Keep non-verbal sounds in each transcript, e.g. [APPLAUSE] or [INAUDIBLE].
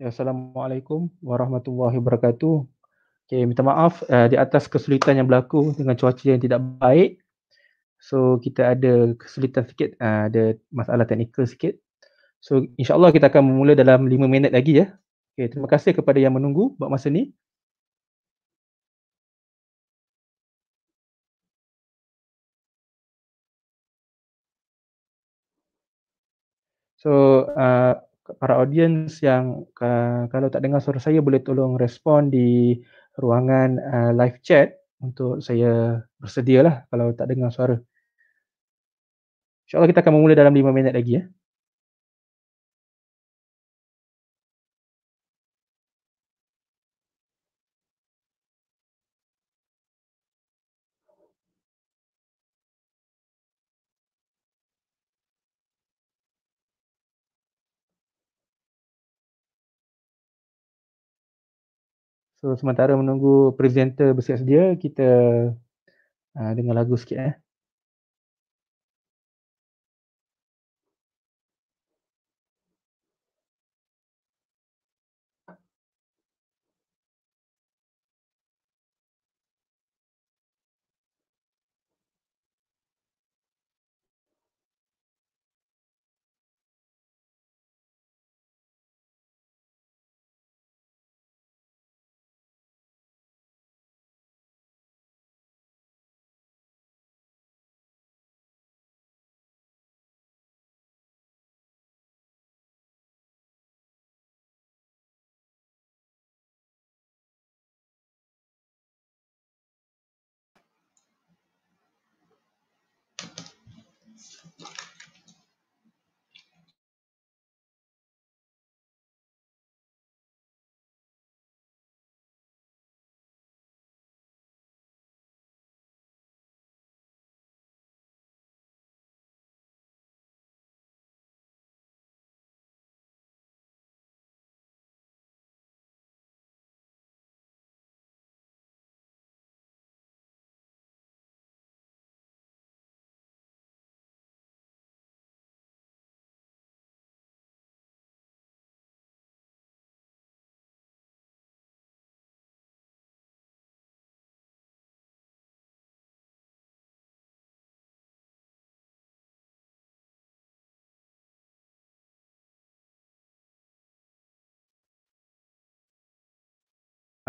Assalamualaikum warahmatullahi wabarakatuh. Okay, minta maaf uh, di atas kesulitan yang berlaku dengan cuaca yang tidak baik. So kita ada kesulitan sikit, uh, ada masalah teknikal sikit. So insyaAllah kita akan memula dalam 5 minit lagi ya. Okay, terima kasih kepada yang menunggu buat masa ni. So uh, para audience yang uh, kalau tak dengar suara saya boleh tolong respon di ruangan uh, live chat untuk saya bersedia lah kalau tak dengar suara. InsyaAllah kita akan memulai dalam 5 minit lagi ya. So sementara menunggu presenter bersiap sedia, kita uh, dengar lagu sikit eh.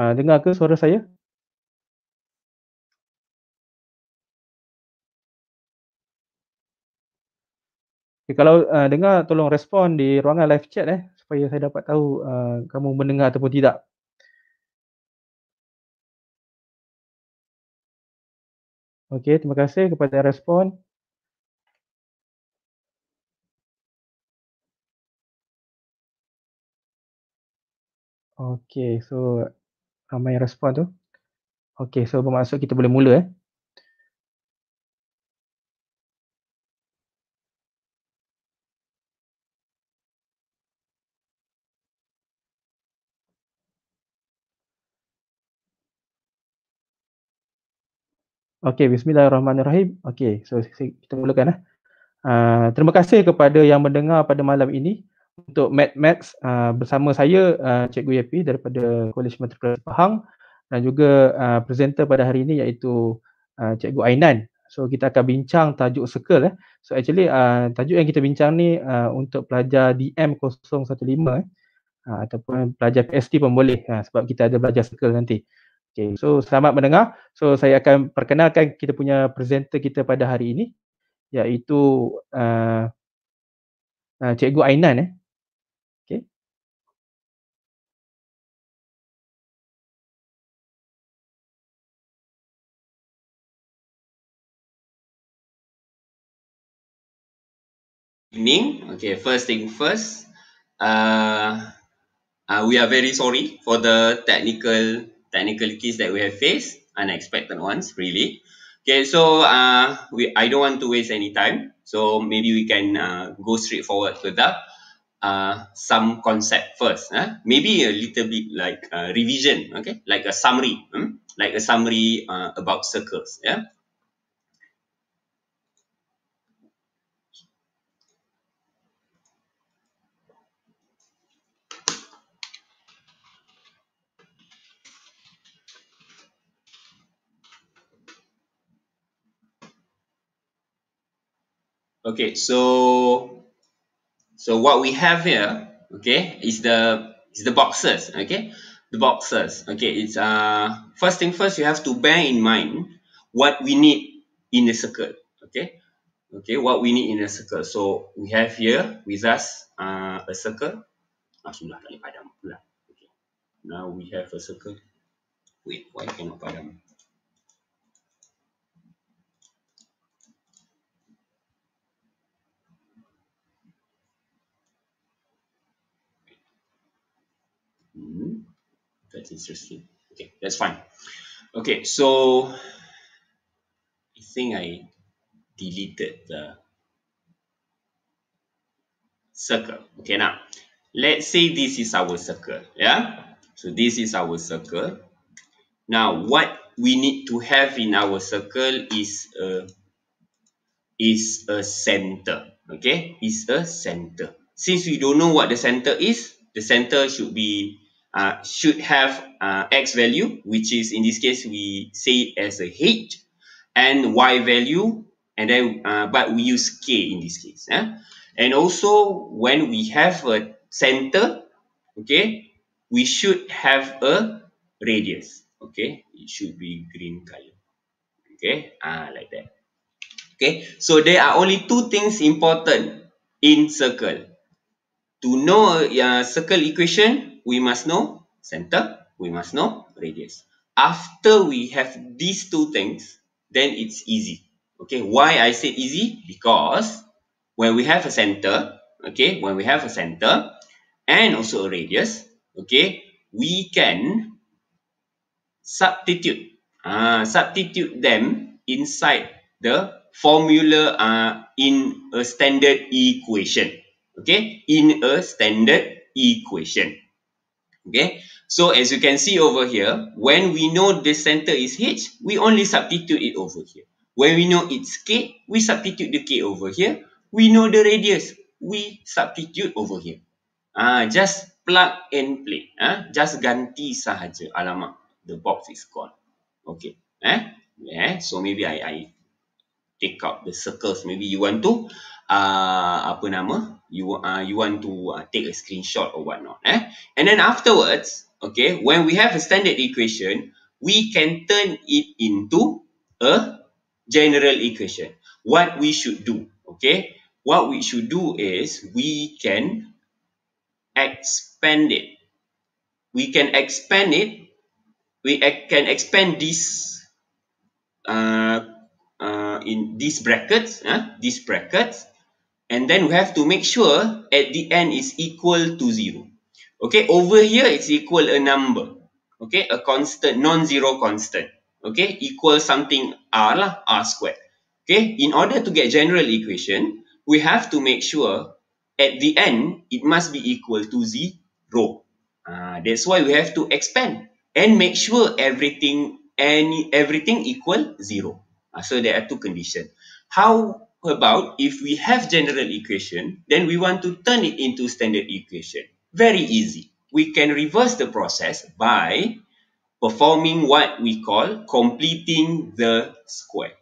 Uh, dengar ke suara saya? Okay, kalau uh, dengar tolong respon di ruangan live chat eh supaya saya dapat tahu uh, kamu mendengar ataupun tidak. Okey, terima kasih kepada respon. Okey, so ramai yang respon tu. Okey, so bermaksud kita boleh mula eh. Okey, bismillahirrahmanirrahim. Okey, so kita mulakan eh. Uh, terima kasih kepada yang mendengar pada malam ini untuk Mad Max uh, bersama saya uh, Cikgu Yepi daripada Kolej Matrikulasi Pahang dan juga uh, presenter pada hari ini iaitu uh, Cikgu Ainan. So kita akan bincang tajuk circle eh. So actually uh, tajuk yang kita bincang ni uh, untuk pelajar DM015 eh. Uh, ataupun pelajar PST pun boleh uh, sebab kita ada belajar circle nanti. Okay, so selamat mendengar. So saya akan perkenalkan kita punya presenter kita pada hari ini iaitu uh, uh, Cikgu Ainan eh. Evening. Okay, first thing first. Uh, uh, we are very sorry for the technical technical keys that we have faced, unexpected ones, really. Okay, so uh, we I don't want to waste any time, so maybe we can uh, go straight forward to that. Uh, some concept first, huh? maybe a little bit like uh, revision, okay, like a summary, hmm? like a summary uh, about circles, yeah. Okay, so so what we have here, okay, is the is the boxes, okay, the boxes. Okay, it's uh first thing first, you have to bear in mind what we need in the circle. Okay, okay, what we need in a circle. So we have here with us uh, a circle. Ah, sudah tak boleh padam pula. Okay. Now we have a circle. Wait, why cannot padam? Hmm, that's interesting. Okay, that's fine. Okay, so I think I deleted the circle. Okay, now let's say this is our circle. Yeah, so this is our circle. Now, what we need to have in our circle is a is a center. Okay, is a center. Since we don't know what the center is, the center should be uh, should have uh, x value, which is in this case we say it as a h, and y value, and then uh, but we use k in this case. Eh? And also when we have a center, okay, we should have a radius. Okay, it should be green color. Okay, ah like that. Okay, so there are only two things important in circle. To know a uh, circle equation, we must know center, we must know radius. After we have these two things, then it's easy. Okay, why I say easy? Because when we have a center, okay, when we have a center and also a radius, okay, we can substitute, uh, substitute them inside the formula uh, in a standard equation. Okay, in a standard equation. Okay, so as you can see over here, when we know the center is H, we only substitute it over here. When we know it's K, we substitute the K over here. We know the radius, we substitute over here. Ah, just plug and play. Ah, just ganti sahaja. Alamak, the box is gone. Okay, eh? Yeah, so maybe I I take out the circles. Maybe you want to uh, apa nama? You uh, you want to uh, take a screenshot or whatnot eh? And then afterwards okay when we have a standard equation we can turn it into a general equation. What we should do okay? What we should do is we can expand it. We can expand it. We can expand this uh, uh, in these brackets uh, these brackets and then we have to make sure at the end is equal to zero. Okay, over here it's equal a number. Okay, a constant, non-zero constant. Okay, equal something r lah, r squared. Okay, in order to get general equation, we have to make sure at the end it must be equal to zero. Uh, that's why we have to expand and make sure everything any everything equal zero. Uh, so there are two conditions. How about if we have general equation, then we want to turn it into standard equation. Very easy. We can reverse the process by performing what we call completing the square.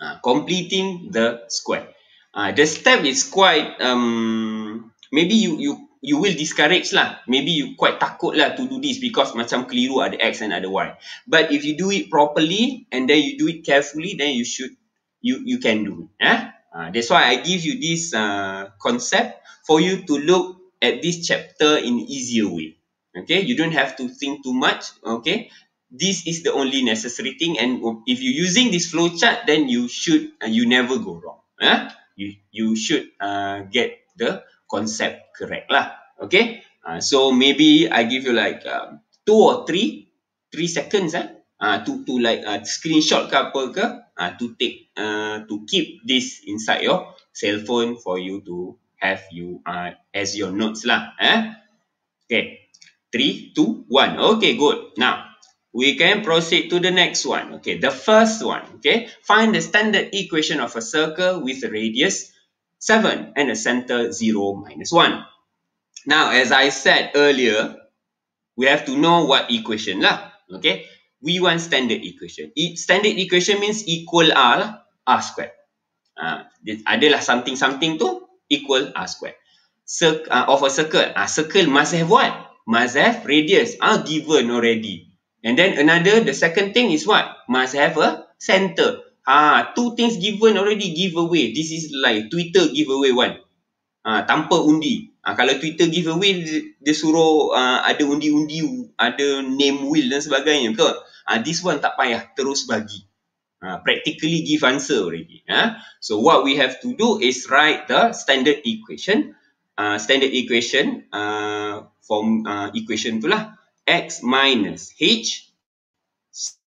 Uh, completing the square. Uh, the step is quite, um, maybe you you you will discourage lah. Maybe you quite takut lah to do this because macam keliru ada X and ada Y. But if you do it properly and then you do it carefully, then you should you you can do. Eh? Uh, that's why I give you this uh, concept for you to look at this chapter in easier way. Okay, you don't have to think too much. Okay, this is the only necessary thing, and if you're using this flow chart, then you should uh, you never go wrong. Eh? You you should uh, get the concept correct lah. Okay, uh, so maybe I give you like um, two or three three seconds. Eh? uh, to to like uh, screenshot ke apa ke uh, to take uh, to keep this inside your cell phone for you to have you uh, as your notes lah eh? Okay. Three two one. Okay good. Now we can proceed to the next one. Okay the first one. Okay find the standard equation of a circle with a radius 7 and a center 0 minus 1 now as i said earlier we have to know what equation lah. Okay we want standard equation. E standard equation means equal R, R squared. Uh, adalah something-something tu equal R square. Cir uh, of a circle. Uh, circle must have what? Must have radius. Uh, given already. And then another, the second thing is what? Must have a center. Ah, two things given already giveaway. This is like Twitter giveaway one. Ah, tanpa undi. Ah, kalau Twitter giveaway dia suruh uh, ada undi-undi, ada name wheel dan sebagainya, betul? Ah, this one tak payah terus bagi. Uh, practically give answer already. Uh. So what we have to do is write the standard equation. Uh, standard equation uh, form uh, equation itulah x minus h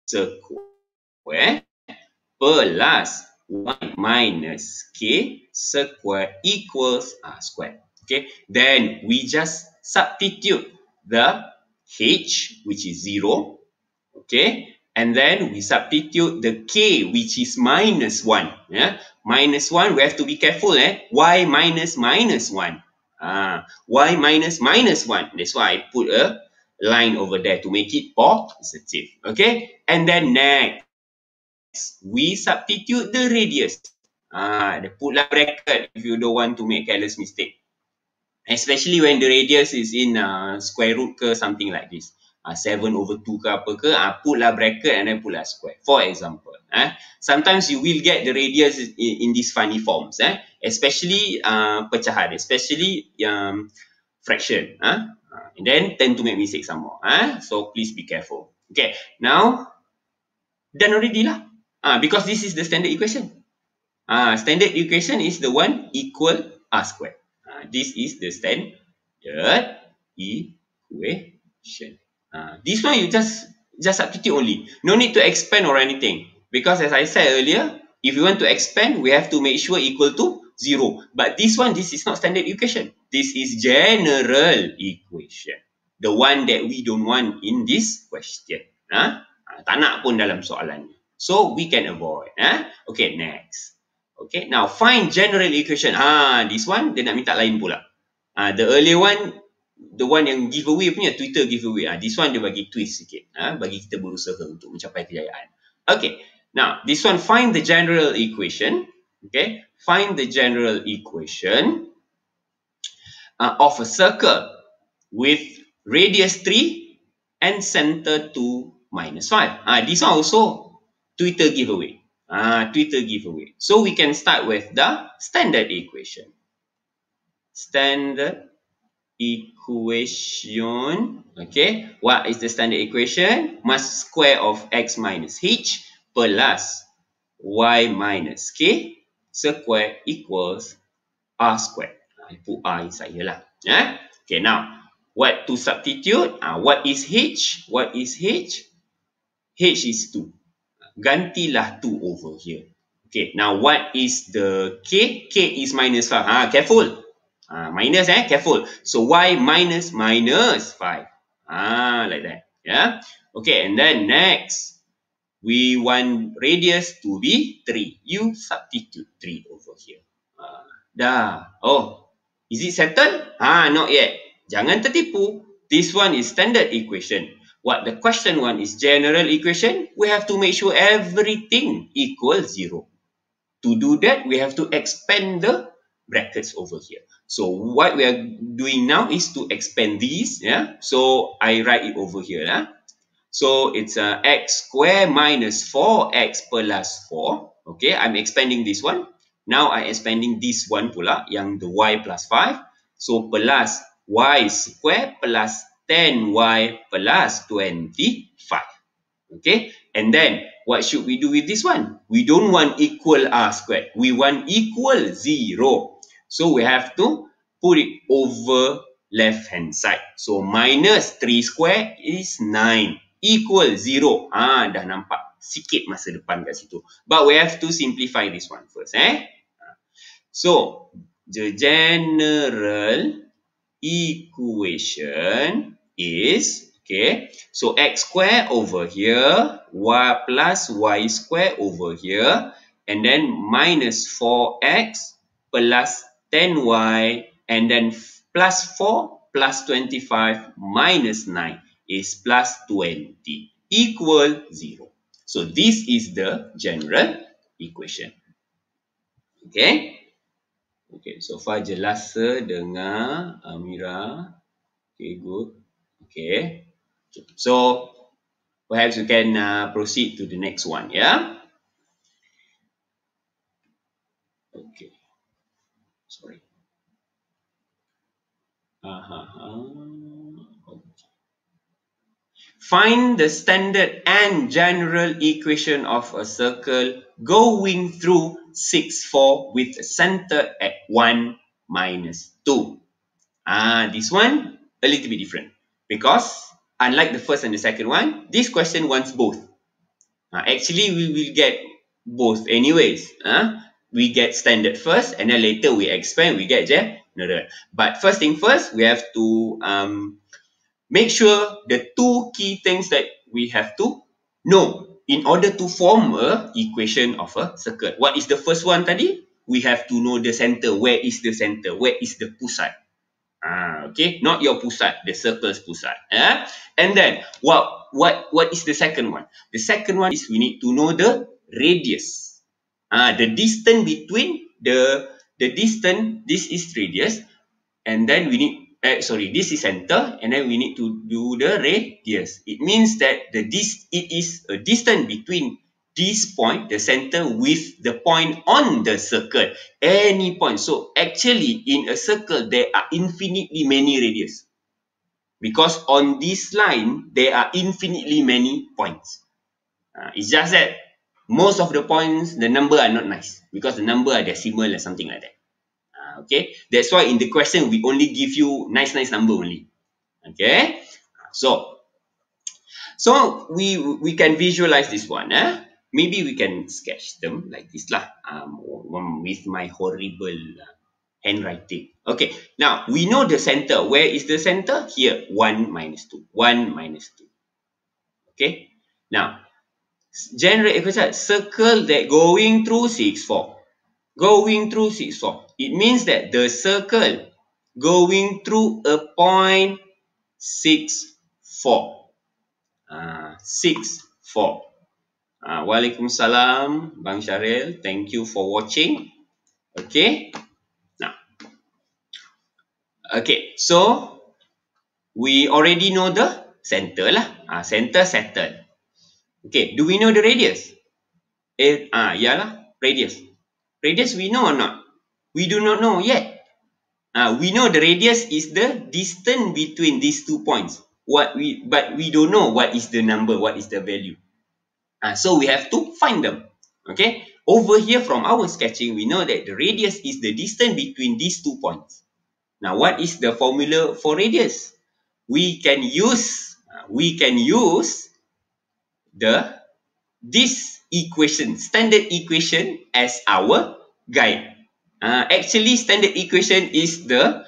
square plus y minus k square equals r square. Okay, then we just substitute the h which is zero. Okay, and then we substitute the k which is minus 1 yeah? Minus 1 we have to be careful eh? Y minus minus 1 ah y minus minus 1 that's why i put a line over there to make it positive. Okay? And then next we substitute the radius. Ah the put lah bracket if you don't want to make careless mistake. Especially when the radius is in uh, square root ke something like this uh, 7 over 2 ke apa ke, uh, put lah bracket and then put lah square. For example, eh, sometimes you will get the radius in, in these funny forms, eh, especially uh, pecahan, especially um, fraction. Eh, and then tend to make mistake some more. Eh, so please be careful. Okay, now, done already lah. Uh, because this is the standard equation. Uh, standard equation is the one equal R square. Uh, this is the standard equation. Uh, this one you just just substitute only. No need to expand or anything. Because as I said earlier, if you want to expand, we have to make sure equal to zero. But this one, this is not standard equation. This is general equation. The one that we don't want in this question. Huh? Uh, tak nak pun dalam soalan. So, we can avoid. Huh? Okay, next. Okay, now find general equation. Ah, this one, dia nak minta lain pula. Ah, the earlier one, the one yang giveaway punya Twitter giveaway. Ah this one dia bagi twist sikit. Ah bagi kita berusaha untuk mencapai kejayaan. Okay now this one find the general equation. Okay find the general equation uh, of a circle with radius 3 and center 2 minus 5 ah this one also Twitter giveaway. Ah Twitter giveaway. So we can start with the standard equation. Standard equation. Okay, what is the standard equation? Mass square of x minus h plus y minus k square equals r square. I put r inside here lah. Yeah. Okay, now what to substitute? Uh, what is h? What is h? h is 2. Gantilah 2 over here. Okay, now what is the k? k is minus 5. Ah, careful. Ah, minus eh, careful. So y minus minus 5. Ah, like that. Yeah. Okay, and then next, we want radius to be 3. You substitute 3 over here. Ah, dah. Oh, is it settled? Ah, not yet. Jangan tertipu. This one is standard equation. What the question one is general equation. We have to make sure everything equals 0. To do that, we have to expand the brackets over here. So what we are doing now is to expand these. Yeah. So I write it over here. Yeah. So it's uh, x square minus 4x plus 4. Okay. I'm expanding this one. Now I'm expanding this one pula yang the y plus 5. So plus y square plus 10y plus 25. Okay. And then what should we do with this one? We don't want equal r squared. We want equal 0. So we have to put it over left hand side. So minus 3 square is 9 equal 0. Ah, dah nampak sikit masa depan kat situ. But we have to simplify this one first. Eh? So the general equation is okay. So x square over here, y plus y square over here, and then minus 4x plus 10y and then plus 4 plus 25 minus 9 is plus 20 equal 0. So this is the general equation. Okay. Okay, so far jelas dengar Amira. Okay, good. Okay. So, perhaps we can uh, proceed to the next one, yeah? Okay. Sorry. Uh -huh. okay. Find the standard and general equation of a circle going through 6, 4 with a center at 1 minus 2. Ah, this one a little bit different because unlike the first and the second one, this question wants both. Uh, actually, we will get both anyways. Uh, we get standard first and then later we expand, we get general. But first thing first, we have to um, make sure the two key things that we have to know in order to form a equation of a circle. What is the first one tadi? We have to know the center. Where is the center? Where is the pusat? Ah, okay, not your pusat, the circle's pusat. Eh? And then, what what what is the second one? The second one is we need to know the radius. Ah, the distance between the the distance. This is radius, and then we need. Eh, sorry, this is center, and then we need to do the radius. It means that the dis it is a distance between this point, the center with the point on the circle. Any point. So actually in a circle, there are infinitely many radius. Because on this line, there are infinitely many points. Uh, it's just that most of the points, the number are not nice. Because the number are decimal or something like that. Uh, okay. That's why in the question, we only give you nice, nice number only. Okay. So, so we we can visualize this one. Eh? maybe we can sketch them like this lah um, with my horrible uh, handwriting. Okay, now we know the center. Where is the center? Here, 1 minus 2. 1 minus 2. Okay, now generate equation circle that going through 6, 4. Going through 6, 4. It means that the circle going through a point 6, 4. Uh, 6, 4. Uh, Waalaikumsalam, Bang Syaril. Thank you for watching. Okay. Now. Okay. So, we already know the center lah. Ah, center settled. Okay. Do we know the radius? Eh, ah, yalah. Radius. Radius we know or not? We do not know yet. Ah, we know the radius is the distance between these two points. What we, but we don't know what is the number, what is the value. Uh, so we have to find them. Okay. Over here from our sketching, we know that the radius is the distance between these two points. Now, what is the formula for radius? We can use, we can use the, this equation, standard equation as our guide. Uh, actually, standard equation is the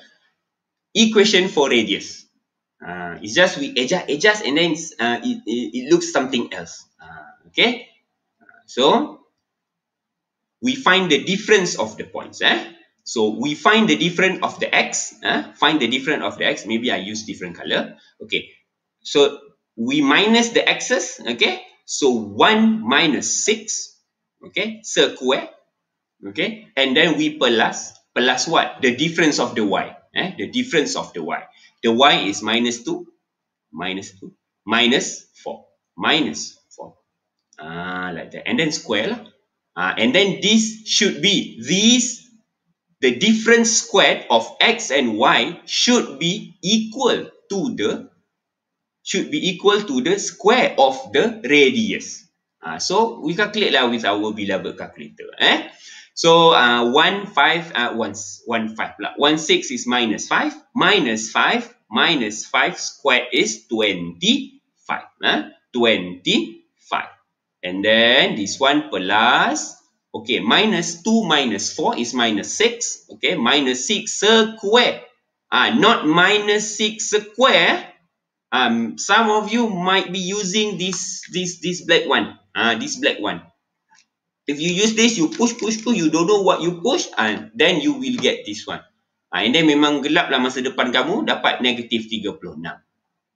equation for radius. Uh, it's just we adjust, adjust and then uh, it, it, it looks something else. Okay. So, we find the difference of the points. Eh? So, we find the difference of the x. Eh? Find the difference of the x. Maybe I use different color. Okay. So, we minus the x's. Okay. So, 1 minus 6. Okay. Square. Okay. And then we plus. Plus what? The difference of the y. Eh? The difference of the y. The y is minus 2. Minus 2. Minus 4. 4. Ah, like that. And then square lah. Ah, and then this should be this the difference squared of x and y should be equal to the should be equal to the square of the radius. Ah, so we calculate lah with our beloved calculator. Eh? So uh, 1, 5, uh, 1, 1, 5 pula. 1, 6 is minus 5. Minus 5, minus 5 squared is 25. Eh? 25. And then this one plus, okay, minus 2 minus 4 is minus 6. Okay, minus 6 square. Ah, not minus 6 square. Um, some of you might be using this this this black one. Ah, this black one. If you use this, you push, push, push, you don't know what you push, and then you will get this one. Ah, and then memang gelap lah masa depan kamu, dapat negatif 36.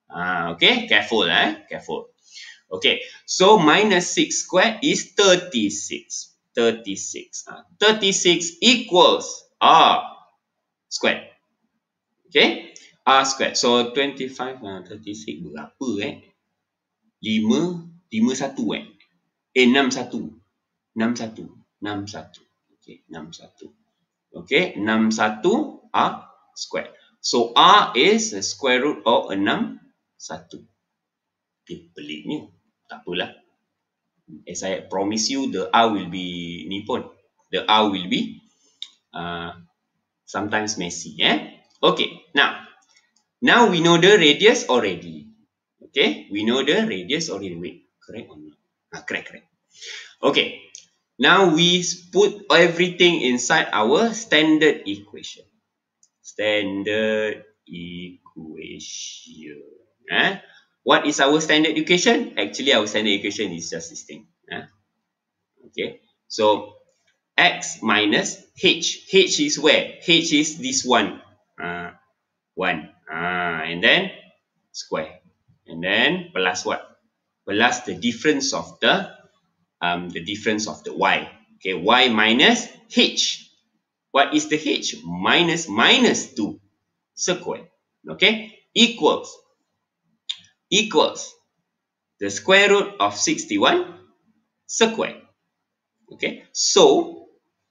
Ah, okay, careful eh, careful. Okay, so minus 6 squared is 36. 36. Uh, 36 equals R squared. Okay. R squared. So 25 uh, 36 berapa eh? 5 51 eh. Eh 61. 61. 61. Okay, 61. Okay, 61 R squared. So R is the square root of 6 1. Okay, peliknya. Tak apalah. As I promise you, the R will be ni pun. The R will be uh, sometimes messy. Eh? Okay, now. Now we know the radius already. Okay, we know the radius already. Wait, correct or not? Ah, correct, correct. Okay, now we put everything inside our standard equation. Standard equation. Eh? What is our standard equation? Actually, our standard equation is just this thing. Eh? Okay, so x minus h. h is where? h is this one. Uh, 1. Ah, and then square. And then plus what? Plus the difference of the um, the difference of the y. Okay, y minus h. What is the h? Minus minus 2 square. Okay, equals equals the square root of 61 square. Okay, so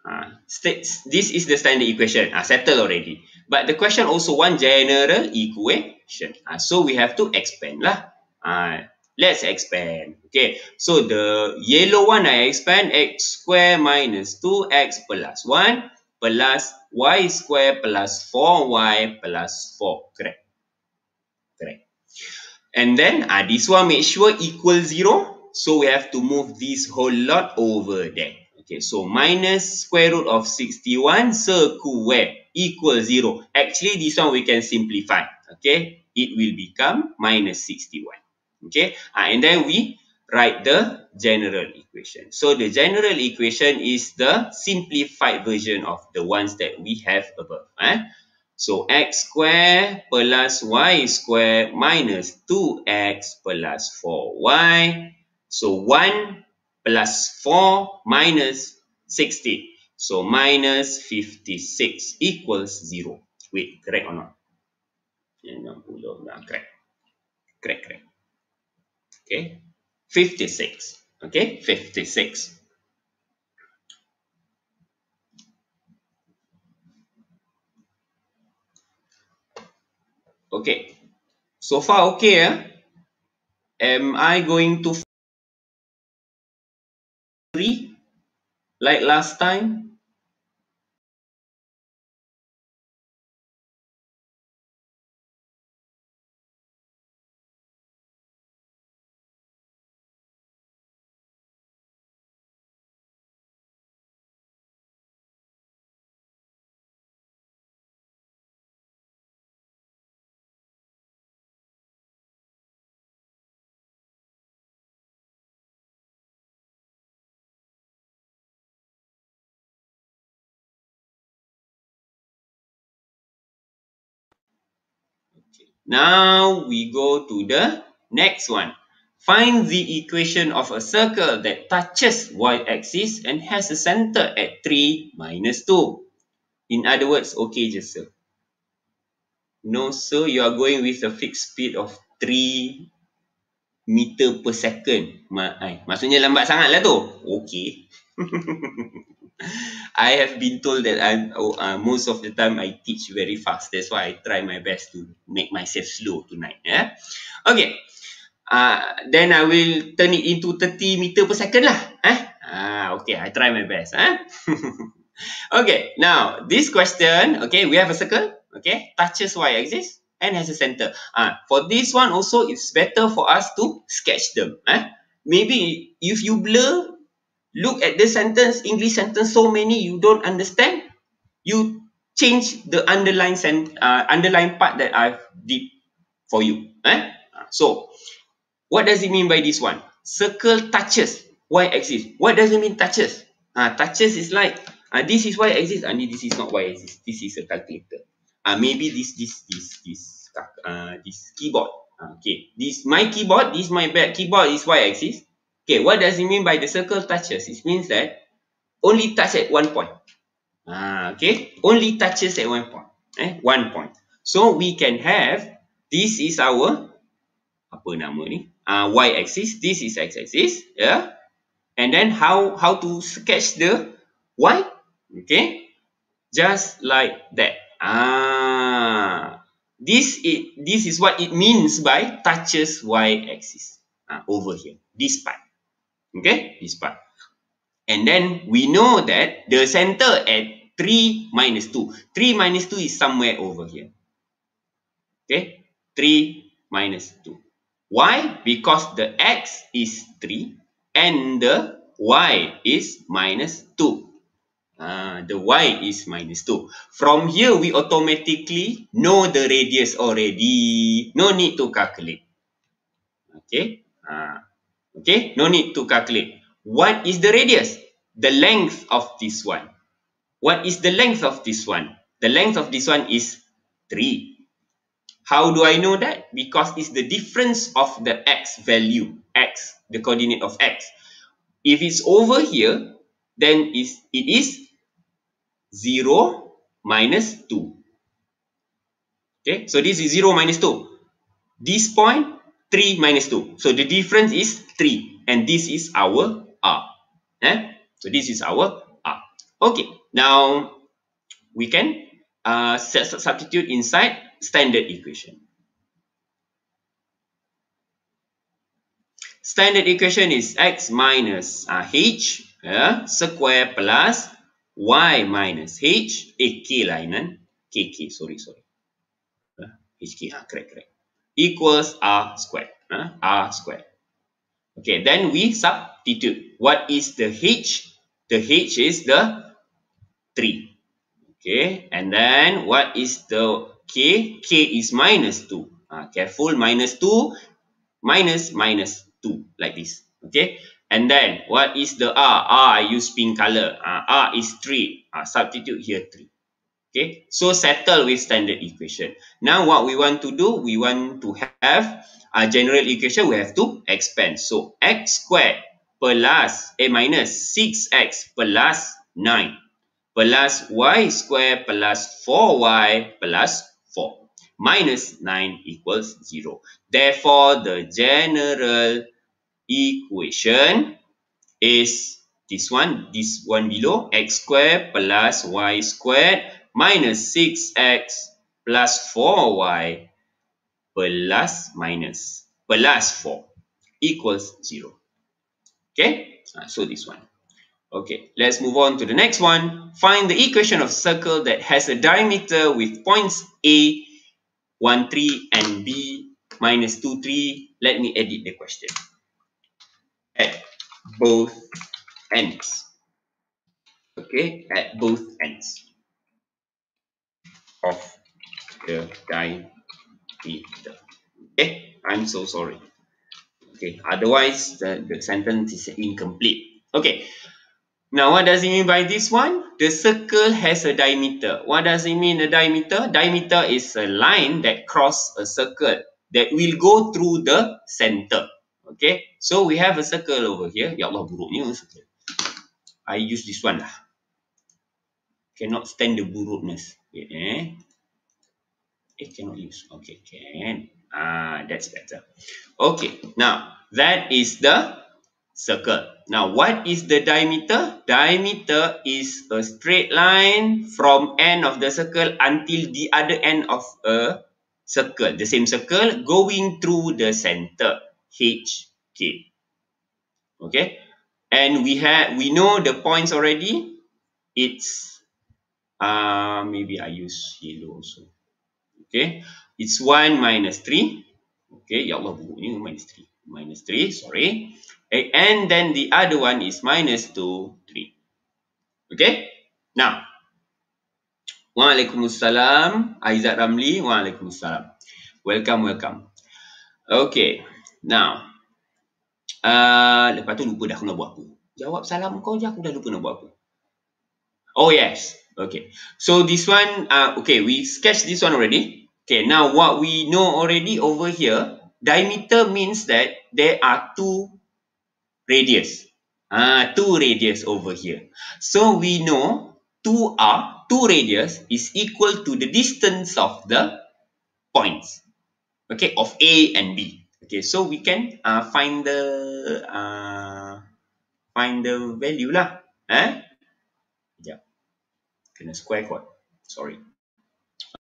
uh, this is the standard equation. Ah, I uh, settled already. But the question also one general equation. Uh, so we have to expand lah. Uh, let's expand. Okay, so the yellow one I expand x square minus 2x plus 1 plus y square plus 4y plus 4. Correct. Correct. And then uh, this one make sure equal 0. So we have to move this whole lot over there. Okay, so minus square root of 61 square equals 0. Actually, this one we can simplify. Okay, it will become minus 61. Okay, uh, and then we write the general equation. So the general equation is the simplified version of the ones that we have above. Eh? So x square plus y square minus 2x plus 4y So 1 plus 4 minus 60. So minus 56 equals 0. Wait, correct or not? 60. Nah, correct. Correct, correct. Okay. 56. Okay, 56. Okay. So far okay eh? Am I going to three like last time Now we go to the next one. Find the equation of a circle that touches y-axis and has a center at 3 minus 2. In other words, okay je sir. No sir, you are going with a fixed speed of 3 meter per second. Maksudnya lambat sangat lah tu. Okay. [LAUGHS] I have been told that I'm oh, uh, most of the time I teach very fast. That's why I try my best to make myself slow tonight. Yeah. Okay. Uh, then I will turn it into 30 meter per second lah. Eh? Ah, okay. I try my best. Eh? [LAUGHS] okay. Now, this question, okay, we have a circle. Okay. Touches y-axis and has a center. Uh, for this one also, it's better for us to sketch them. Eh? Maybe if you blur look at this sentence, English sentence, so many you don't understand, you change the underline sen uh, underline part that I've did for you. Eh? So, what does it mean by this one? Circle touches y-axis. What does it mean touches? Uh, touches is like, uh, this is y-axis, and this is not y-axis. This is a calculator. Uh, maybe this, this, this, this, uh, this keyboard. Okay, this my keyboard, this my back keyboard is y-axis. Okay, what does it mean by the circle touches? It means that only touch at one point. Ah, okay, only touches at one point. Eh, one point. So we can have this is our apa nama ni? Uh, y axis. This is x axis. Yeah. And then how how to sketch the y? Okay. Just like that. Ah, this is this is what it means by touches y axis. Uh, over here, this part. Okay, this part. And then we know that the center at 3 minus 2. 3 minus 2 is somewhere over here. Okay, 3 minus 2. Why? Because the x is 3 and the y is minus 2. Uh, the y is minus 2. From here, we automatically know the radius already. No need to calculate. Okay. Uh, okay. No need to calculate. What is the radius? The length of this one. What is the length of this one? The length of this one is 3. How do I know that? Because it's the difference of the x value, x, the coordinate of x. If it's over here, then is it is 0 minus 2. Okay, so this is 0 minus 2. This point, 3 minus 2. So the difference is 3. And this is our R. Eh? So this is our R. Okay, now we can uh, substitute inside standard equation. Standard equation is x minus uh, h uh, square plus y minus h, eh, k lah kan? K, K, sorry, sorry. Uh, h, k, ah, correct, correct. Equals r square. Uh, r square. Okay, then we substitute. What is the h? The h is the 3. Okay, and then what is the K, K is minus 2. Uh, careful, minus 2, minus, minus 2, like this. Okay, and then what is the R? R, I use pink color. Uh, R is 3. Uh, substitute here 3. Okay, so settle with standard equation. Now what we want to do, we want to have a general equation, we have to expand. So x squared plus a minus 6x plus 9 plus y squared plus 4y plus 4 minus 9 equals 0. Therefore, the general equation is this one, this one below, x squared plus y squared minus 6x plus 4y plus minus plus 4 equals 0. Okay, uh, so this one. Okay, let's move on to the next one. Find the equation of circle that has a diameter with points A, 1, 3 and B, minus 2, 3. Let me edit the question. At both ends. Okay, at both ends of the diameter. Okay, I'm so sorry. Okay, otherwise the, the sentence is incomplete. Okay, Now, what does it mean by this one? The circle has a diameter. What does it mean, a diameter? Diameter is a line that cross a circle that will go through the center. Okay, so we have a circle over here. Ya Allah, buruknya circle. I use this one lah. Cannot stand the burukness. Eh. Eh, cannot use. Okay, can. Ah, that's better. Okay, now, that is the circle. Now, what is the diameter? Diameter is a straight line from end of the circle until the other end of a circle. The same circle going through the center, HK. Okay. And we have we know the points already. It's uh, maybe I use yellow also. Okay. It's 1 minus 3. Okay. Ya Allah, bukunya minus 3. Minus 3, sorry. Okay, and then the other one is minus 2, 3. Okay, now. Waalaikumsalam. Aizat Ramli. Waalaikumsalam. Welcome, welcome. Okay, now. Uh, lepas tu lupa dah aku nak buat apa. Jawab salam kau je aku dah lupa nak buat apa. Oh yes. Okay. So this one, uh, okay, we sketch this one already. Okay, now what we know already over here, diameter means that there are two radius. Ah, 2 radius over here. So we know 2r, 2 radius is equal to the distance of the points. Okay, of A and B. Okay, so we can uh, find the uh, find the value lah. Eh? Sekejap. Kena square chord. Sorry.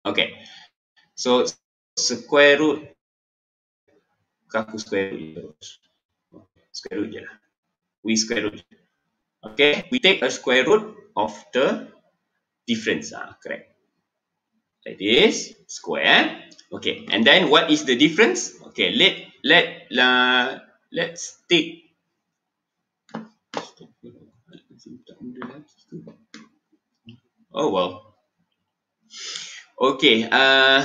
Okay. So, square root. Kaku square root Square root je lah we square root. Okay, we take a square root of the difference. Ah, correct. Like this, square. Okay, and then what is the difference? Okay, let let uh, let's take. Oh well. Okay, uh,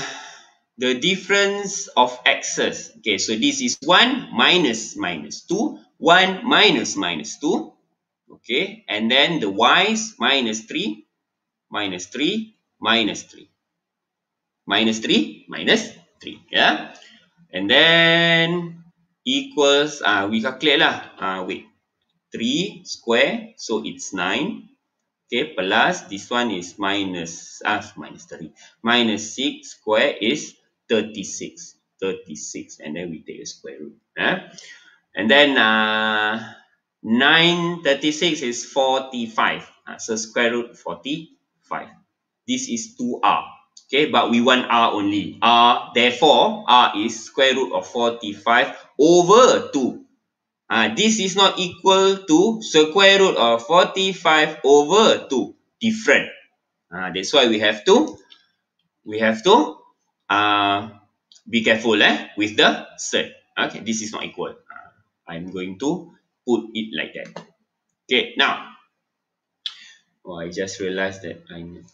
the difference of x's. Okay, so this is 1 minus minus 2 1 minus minus 2. Okay. And then the y's minus 3, minus 3, minus 3. Minus 3, minus 3. Yeah. And then equals, uh, we calculate lah. Uh, wait. 3 square. So it's 9. Okay. Plus this one is minus, ah, minus 3. Minus 6 square is 36. 36. And then we take a square root. Yeah. And then uh, 936 is 45. Uh, so square root 45. This is 2r. Okay, but we want r only. r, therefore, r is square root of 45 over 2. Uh, this is not equal to square root of 45 over 2. Different. Uh, that's why we have to we have to uh, be careful eh, with the cert. Okay, this is not equal. I'm going to put it like that. Okay, now, oh, I just realized that I need.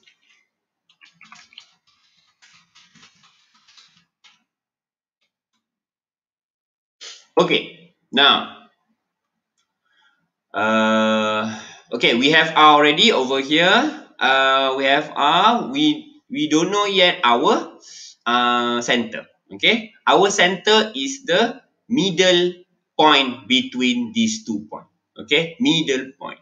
Okay, now, uh, okay, we have R already over here. Uh, we have R. We we don't know yet our uh, center. Okay, our center is the middle point between these two point. Okay, middle point.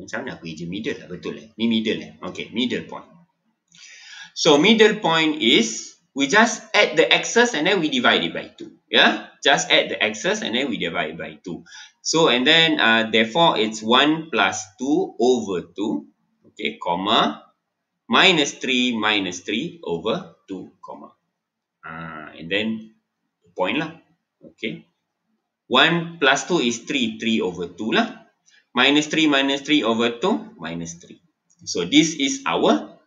Macam mana aku ije middle lah, betul eh? Ni middle eh? Okay, middle point. So, middle point is, we just add the x's and then we divide it by 2. Yeah, just add the x's and then we divide by 2. So, and then, uh, therefore, it's 1 plus 2 over 2. Okay, comma. Minus 3 minus 3 over 2, comma. Uh, and then, point lah. Okay. 1 plus 2 is 3. 3 over 2 lah. Minus 3 minus 3 over 2. Minus 3. So this is our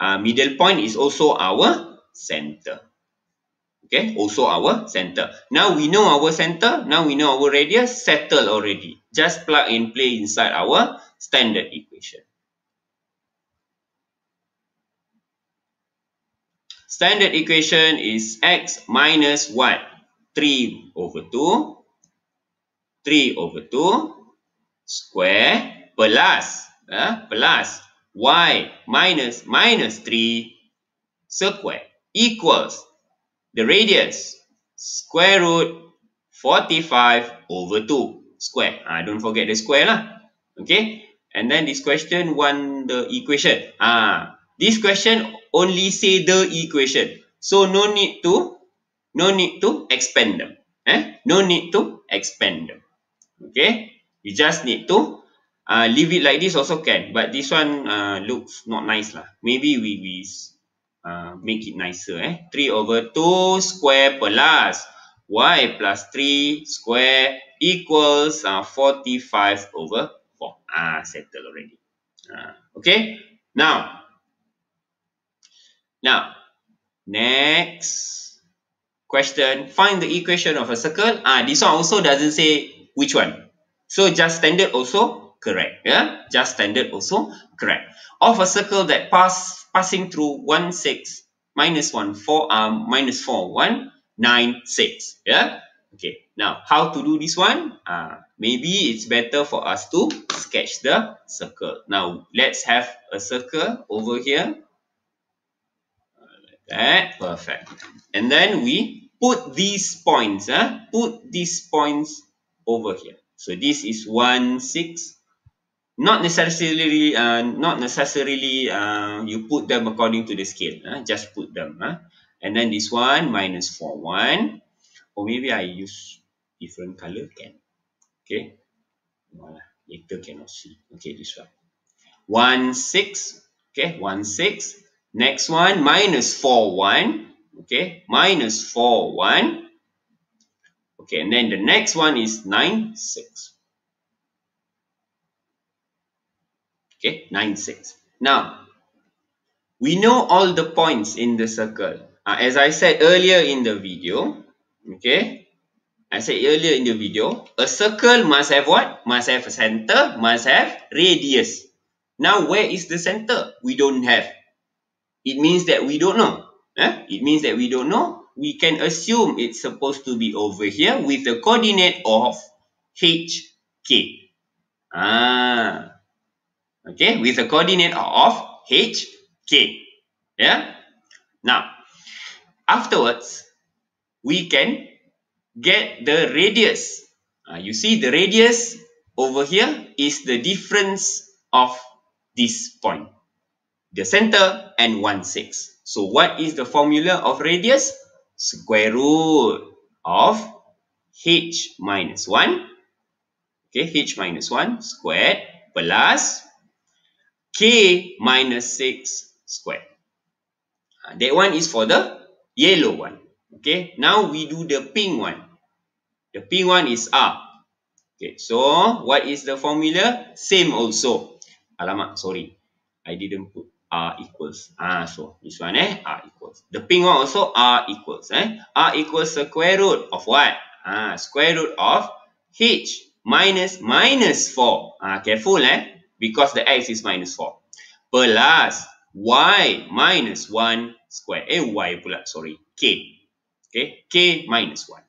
uh, middle point is also our center. Okay. Also our center. Now we know our center. Now we know our radius. Settle already. Just plug and play inside our standard equation. Standard equation is x minus what? 3 over 2 3 over 2 square plus uh, plus y minus minus 3 square equals the radius square root 45 over 2 square. Ah, don't forget the square lah. Okay. And then this question one the equation. Ah, this question only say the equation. So no need to no need to expand them. Eh? No need to expand them. Okay? You just need to uh, leave it like this also can. But this one uh, looks not nice lah. Maybe we, we uh, make it nicer. Eh? 3 over 2 square plus y plus 3 square equals uh, 45 over 4. Ah, settle already. Uh, okay? Now, now, next question, find the equation of a circle. Ah, this one also doesn't say which one. So just standard also correct. Yeah, just standard also correct. Of a circle that pass passing through 1, 6, minus 1, 4, um, minus 4, 1, 9, 6. Yeah. Okay. Now, how to do this one? Uh, maybe it's better for us to sketch the circle. Now, let's have a circle over here. That. Perfect. And then we put these points, uh, put these points over here. So this is 1, 6. Not necessarily, uh, not necessarily uh, you put them according to the scale. Uh, just put them. Uh. And then this one minus 4, 1. Or maybe I use different color, can. Okay. Well, later cannot see. Okay, this one. 1, 6. Okay, 1, 6. Next one, minus 4, 1. Okay, minus 4, 1. Okay, and then the next one is 9, 6. Okay, 9, 6. Now, we know all the points in the circle. Uh, as I said earlier in the video, okay, I said earlier in the video, a circle must have what? Must have a center, must have radius. Now, where is the center? We don't have. It means that we don't know. Eh? It means that we don't know. We can assume it's supposed to be over here with the coordinate of HK. Ah. Okay, with the coordinate of HK. Yeah. Now, afterwards, we can get the radius. Uh, you see the radius over here is the difference of this point. The center and 1 6. So what is the formula of radius? Square root of h minus 1. Okay, h minus 1 squared plus k minus 6 squared. Uh, that one is for the yellow one. Okay, now we do the pink one. The pink one is R. Okay, so what is the formula? Same also. Alamak, sorry. I didn't put R equals. Ah, so this one eh, R equals. The pink one also R equals. Eh? R equals square root of what? Ah, square root of H minus minus 4. Ah, careful eh, because the X is minus 4. Plus Y minus 1 square. Eh, Y pula, sorry. K. Okay, K minus 1.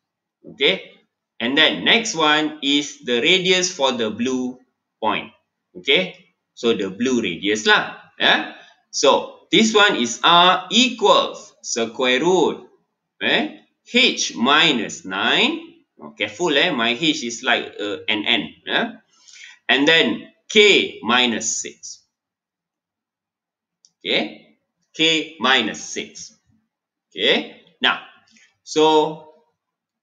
Okay, and then next one is the radius for the blue point. Okay. So the blue radius lah. Yeah. So this one is R equals square root. Eh? H minus 9. Oh, careful eh. My H is like uh, an N. Yeah. And then K minus 6. Okay. K minus 6. Okay. Now, so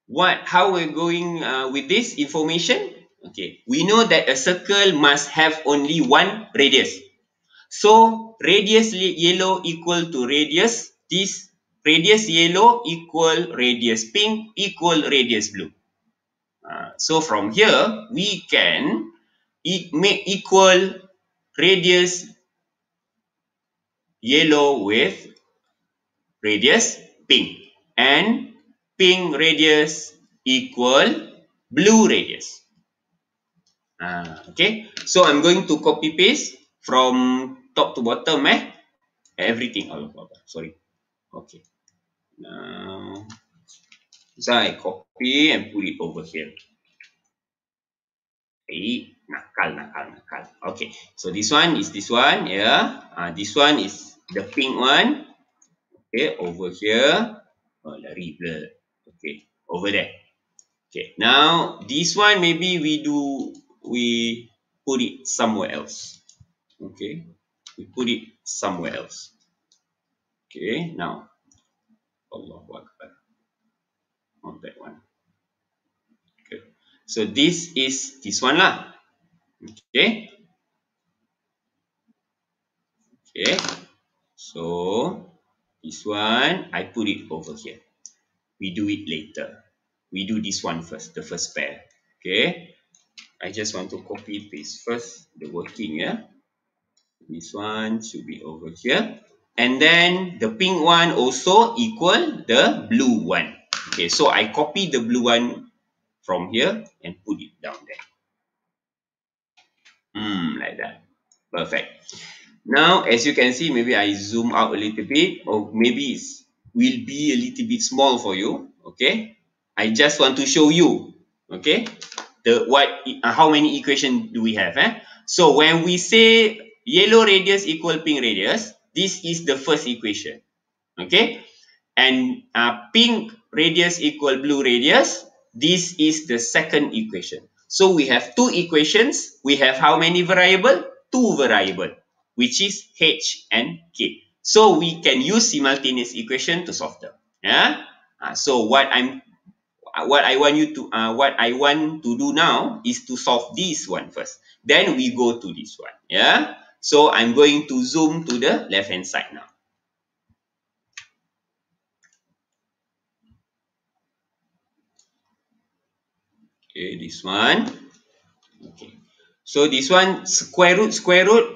what how we're going uh, with this information okay we know that a circle must have only one radius so radius yellow equal to radius. This radius yellow equal radius pink equal radius blue. Uh, so from here we can e make equal radius yellow with radius pink and pink radius equal blue radius. Uh, okay, so I'm going to copy paste from top to bottom eh. Everything all over. Sorry. Okay. Now, so I copy and put it over here. Okay, nakal, nakal, nakal. Okay, so this one is this one, yeah. Uh, this one is the pink one. Okay, over here. Oh, lari pula. Okay, over there. Okay, now this one maybe we do, we put it somewhere else. Okay, we put it somewhere else. Okay, now, Allahu Akbar. On that one. Okay, so this is this one lah. Okay. Okay, so this one I put it over here we do it later. We do this one first, the first pair. Okay. I just want to copy paste first the working. Yeah. This one should be over here. And then the pink one also equal the blue one. Okay. So I copy the blue one from here and put it down there. Hmm, like that. Perfect. Now, as you can see, maybe I zoom out a little bit or maybe it will be a little bit small for you. Okay. I just want to show you. Okay. The what, uh, how many equation do we have? Eh? So when we say yellow radius equal pink radius, this is the first equation. Okay. And uh, pink radius equal blue radius, This is the second equation. So we have two equations. We have how many variable? Two variable, which is H and K. So we can use simultaneous equation to solve them. Yeah. Uh, so what I'm what I want you to uh, what I want to do now is to solve this one first. Then we go to this one. Yeah. So I'm going to zoom to the left hand side now. Okay, this one. Okay. So this one square root square root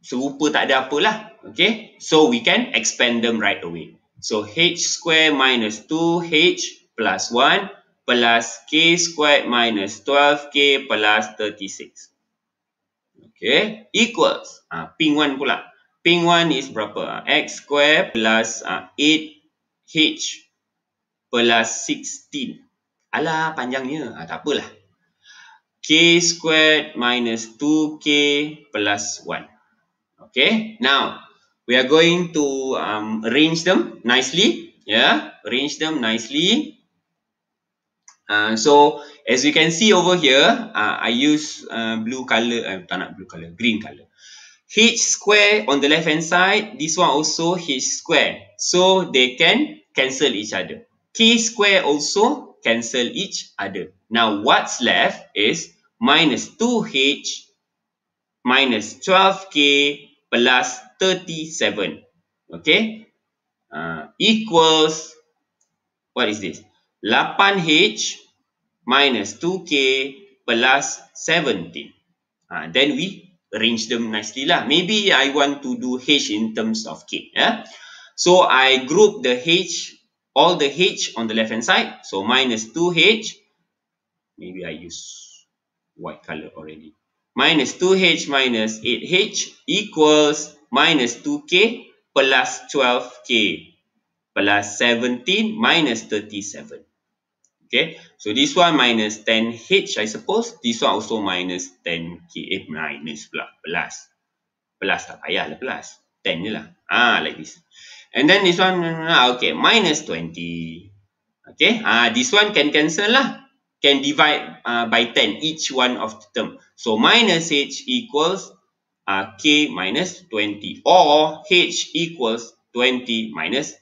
serupa tak ada apalah. Okay. So we can expand them right away. So h square minus 2h plus 1 plus k squared minus 12k plus 36. Okay. Equals. Ah, ping 1 pula. Ping 1 is berapa? x square plus uh, 8h plus 16. Alah panjangnya. Ah, tak apalah. K squared minus 2K plus 1. Okay. Now, we are going to um, arrange them nicely. Yeah. Arrange them nicely. Uh, so, as you can see over here, uh, I use uh, blue color. Uh, tak nak blue color. Green color. H square on the left hand side. This one also H square. So, they can cancel each other. K square also cancel each other. Now, what's left is minus 2h minus 12k plus 37. Okay? Uh, equals, what is this? 8h minus 2k plus 17. Uh, then we arrange them nicely lah. Maybe I want to do h in terms of k. Yeah? So, I group the h all the h on the left hand side. So minus 2h. Maybe I use white color already. Minus 2h minus 8h equals minus 2k plus 12k plus 17 minus 37. Okay, so this one minus 10h I suppose. This one also minus 10k. Eh, minus pula. Plus. Plus tak payah lah plus. 10 je lah. Ah, like this. And then this one, okay, minus 20. Okay, uh, this one can cancel lah. Can divide uh, by 10 each one of the term. So minus h equals uh, k minus 20 or h equals 20 minus.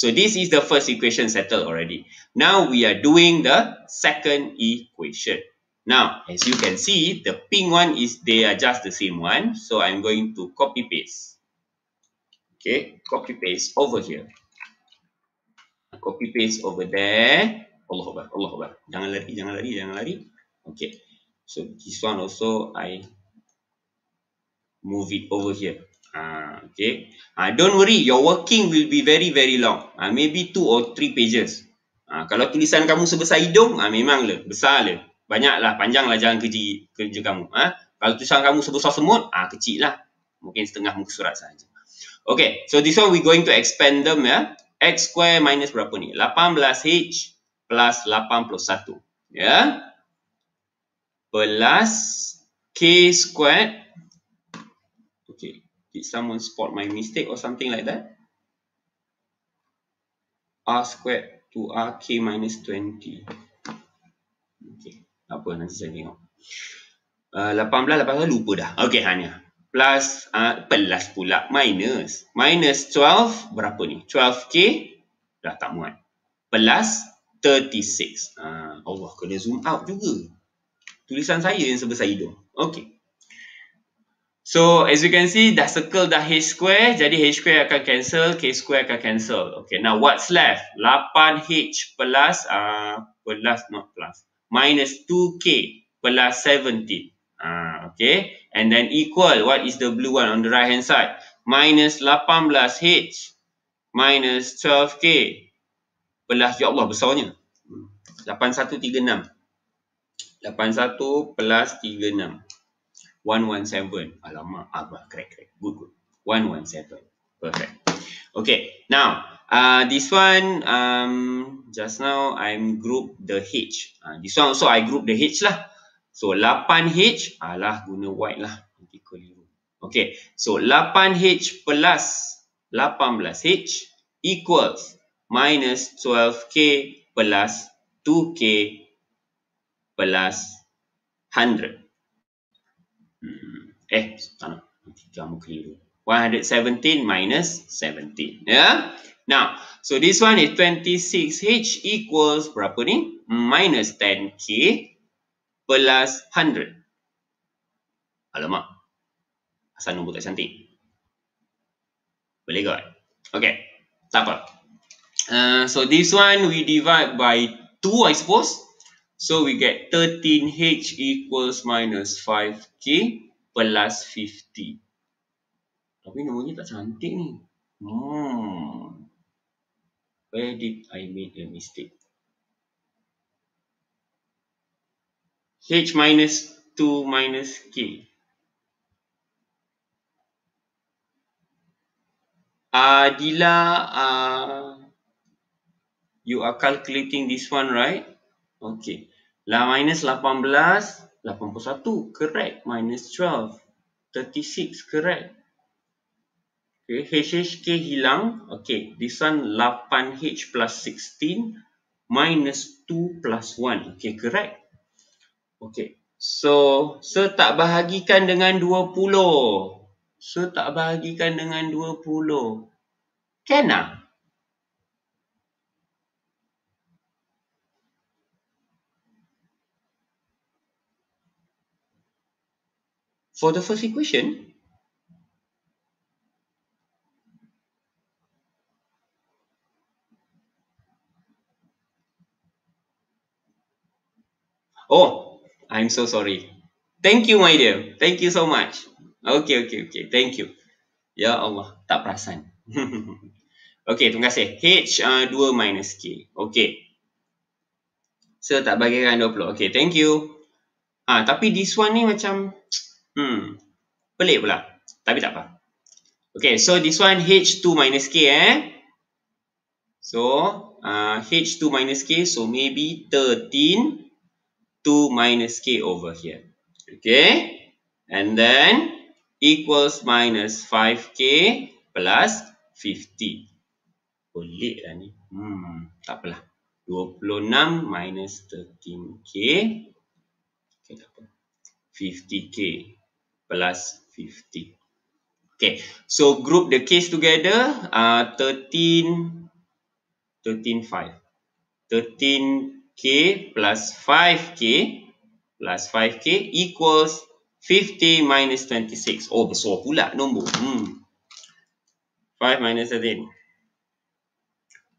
So this is the first equation settled already. Now we are doing the second equation. Now, as you can see, the pink one is they are just the same one. So I'm going to copy paste. Okay, copy paste over here. Copy paste over there. Allah Akbar, Allah Akbar. Jangan lari, jangan lari, jangan lari. Okay. So this one also I move it over here. Ah, okay. Ah, don't worry, your working will be very very long. Ah, maybe two or three pages. Ah, kalau tulisan kamu sebesar hidung, ah, memang le, besar le. Banyaklah, panjanglah jangan kerja kerja kamu. Ah, kalau tulisan kamu sebesar semut, ah, kecil lah. Mungkin setengah muka surat saja. Okay, so this one we going to expand them ya. X square minus berapa ni? 18H plus 81. Ya. Plus K squared. Okay, did someone spot my mistake or something like that? R squared to RK minus 20. Okay, apa nanti saya tengok. Uh, 18, 18 lupa dah. Okay, hanya plus uh, plus pula. Minus. Minus 12 berapa ni? 12k dah tak muat. Plus 36 uh, Allah kena zoom out juga. Tulisan saya yang sebesar hidung. Okey So as you can see dah circle dah h square jadi h square akan cancel k square akan cancel. Okay now what's left? 8h plus uh, plus not plus minus 2k plus 17. Uh, okay and then equal what is the blue one on the right hand side minus 18h minus 12k plus ya Allah besarnya 8136 81 plus 36 117 alamak abah correct correct good good. 117 perfect. Okay now uh, this one um, just now I'm group the H. Uh, this one also I group the H lah. So 8H, alah guna white lah. Nanti keliru. Okay, so 8H plus 18H equals minus 12K plus 2k plus 100. Hmm. Eh, nak. Kamu keliru. 117 minus 17. Yeah. Now, so this one is 26H equals berapa ni? Minus 10K plus 100. Alamak. Asal nombor tak cantik. Boleh kot? Okay. Tak apa. Uh, so this one we divide by 2 I suppose. So we get 13H equals minus 5K plus 50. Tapi nomornya tak cantik ni. Hmm. Where did I make a mistake? H minus 2 minus K. Uh, Dila, uh, you are calculating this one, right? Okay. La minus 18, 81, correct. Minus 12, 36, correct. Okay, HHK hilang. Okay, this one 8H plus 16 minus 2 plus 1. Okay, correct. Okay, so, so tak bahagikan dengan 20. So, tak bahagikan dengan 20. Can ah? For the first equation, Oh, I'm so sorry. Thank you, my dear. Thank you so much. Okay, okay, okay. Thank you. Ya Allah, tak perasan. [LAUGHS] okay, terima kasih. H uh, 2 minus K. Okay. So, tak bagikan 20. Okay, thank you. Ah, tapi this one ni macam, hmm, pelik pula. Tapi tak apa. Okay, so this one H2 minus K eh. So, uh, H2 minus K, so maybe 13 2 minus k over here. Okay. And then equals minus 5k plus 50. Boleh lah ni. Hmm, tak apalah. 26 minus 13k. Okay, tak apa. 50k plus 50. Okay, so group the case together. Uh, 13, 13, 5. 13 k plus 5k plus 5k equals 50 minus 26. Oh, besar pula nombor. Hmm. 5 minus 13.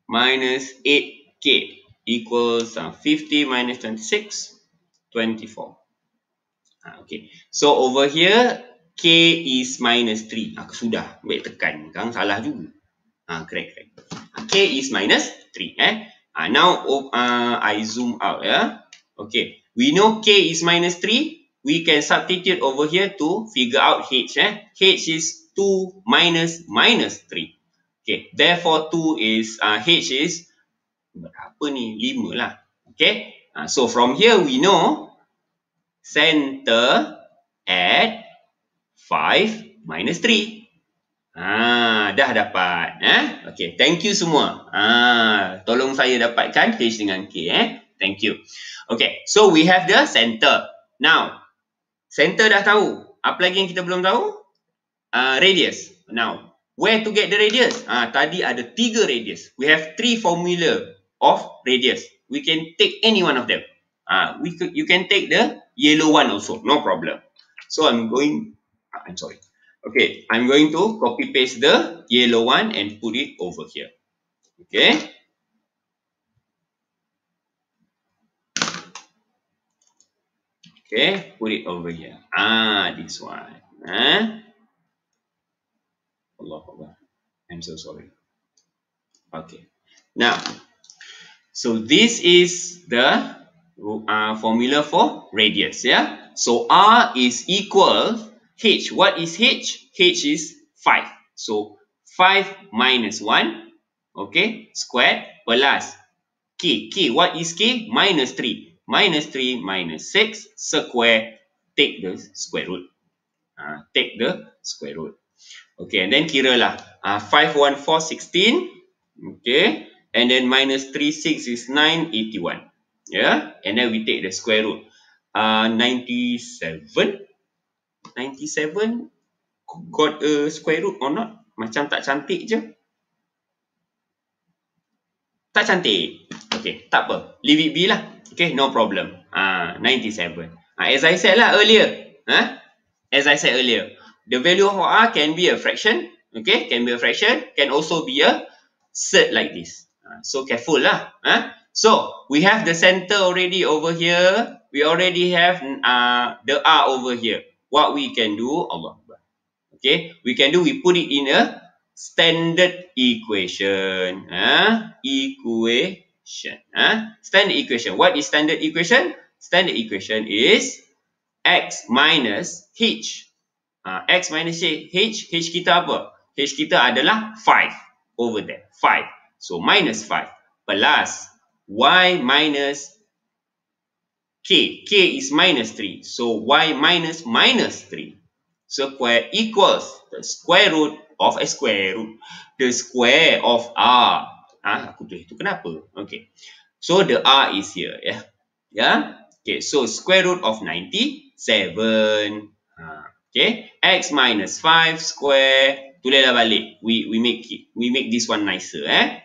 Minus 8k equals uh, 50 minus 26. 24. Ah, okay. So, over here, k is minus 3. Ah, sudah. Baik tekan. Kan salah juga. Ah, correct, correct. Ah, k is minus 3. Eh? Uh, now uh, I zoom out. Yeah. Okay. We know K is minus 3. We can substitute over here to figure out H. Eh? H is 2 minus minus 3. Okay. Therefore, 2 is, uh, H is, berapa ni? 5 lah. Okay. Uh, so, from here we know center at 5 minus 3. Ah, dah dapat. Eh? Okay, thank you semua. Ah, tolong saya dapatkan H dengan K. Eh? Thank you. Okay, so we have the center. Now, center dah tahu. Apa lagi yang kita belum tahu? Uh, radius. Now, where to get the radius? Ah, tadi ada tiga radius. We have three formula of radius. We can take any one of them. Ah, we could, you can take the yellow one also. No problem. So, I'm going... I'm sorry. Okay, I'm going to copy paste the yellow one and put it over here. Okay. Okay, put it over here. Ah, this one. Eh? Allah Allah. I'm so sorry. Okay. Now, so this is the uh, formula for radius. Yeah. So R is equal H. What is H? H is 5. So, 5 minus 1, okay, squared plus K. K, what is K? Minus 3. Minus 3 minus 6 square, take the square root. Uh, take the square root. Okay, and then kira lah. Uh, 5, 1, 4, 16. Okay, and then minus 3, 6 is 9, 81. Yeah, and then we take the square root. Uh, 97. 97 got a square root or not? Macam tak cantik je. Tak cantik. Okay, tak apa. Leave it be lah. Okay, no problem. Uh, 97. Uh, as I said lah earlier. Huh? As I said earlier. The value of R can be a fraction. Okay, can be a fraction. Can also be a cert like this. Uh, so careful lah. Huh? So, we have the center already over here. We already have uh, the R over here. What we can do, Allah. Okay, we can do, we put it in a standard equation. Uh, equation. Uh, standard equation. What is standard equation? Standard equation is x minus h. Uh, x minus h. H, h kita apa? H kita adalah 5 over there. 5. So, minus 5 plus y minus k. K is minus 3. So, y minus minus 3 square equals the square root of a square root. The square of R. Ah, aku tulis itu kenapa? Okay. So, the R is here. Ya. Yeah. Yeah. Okay. So, square root of 97. Ha. Okay. X minus 5 square. Tulislah balik. We we make it. We make this one nicer. Eh.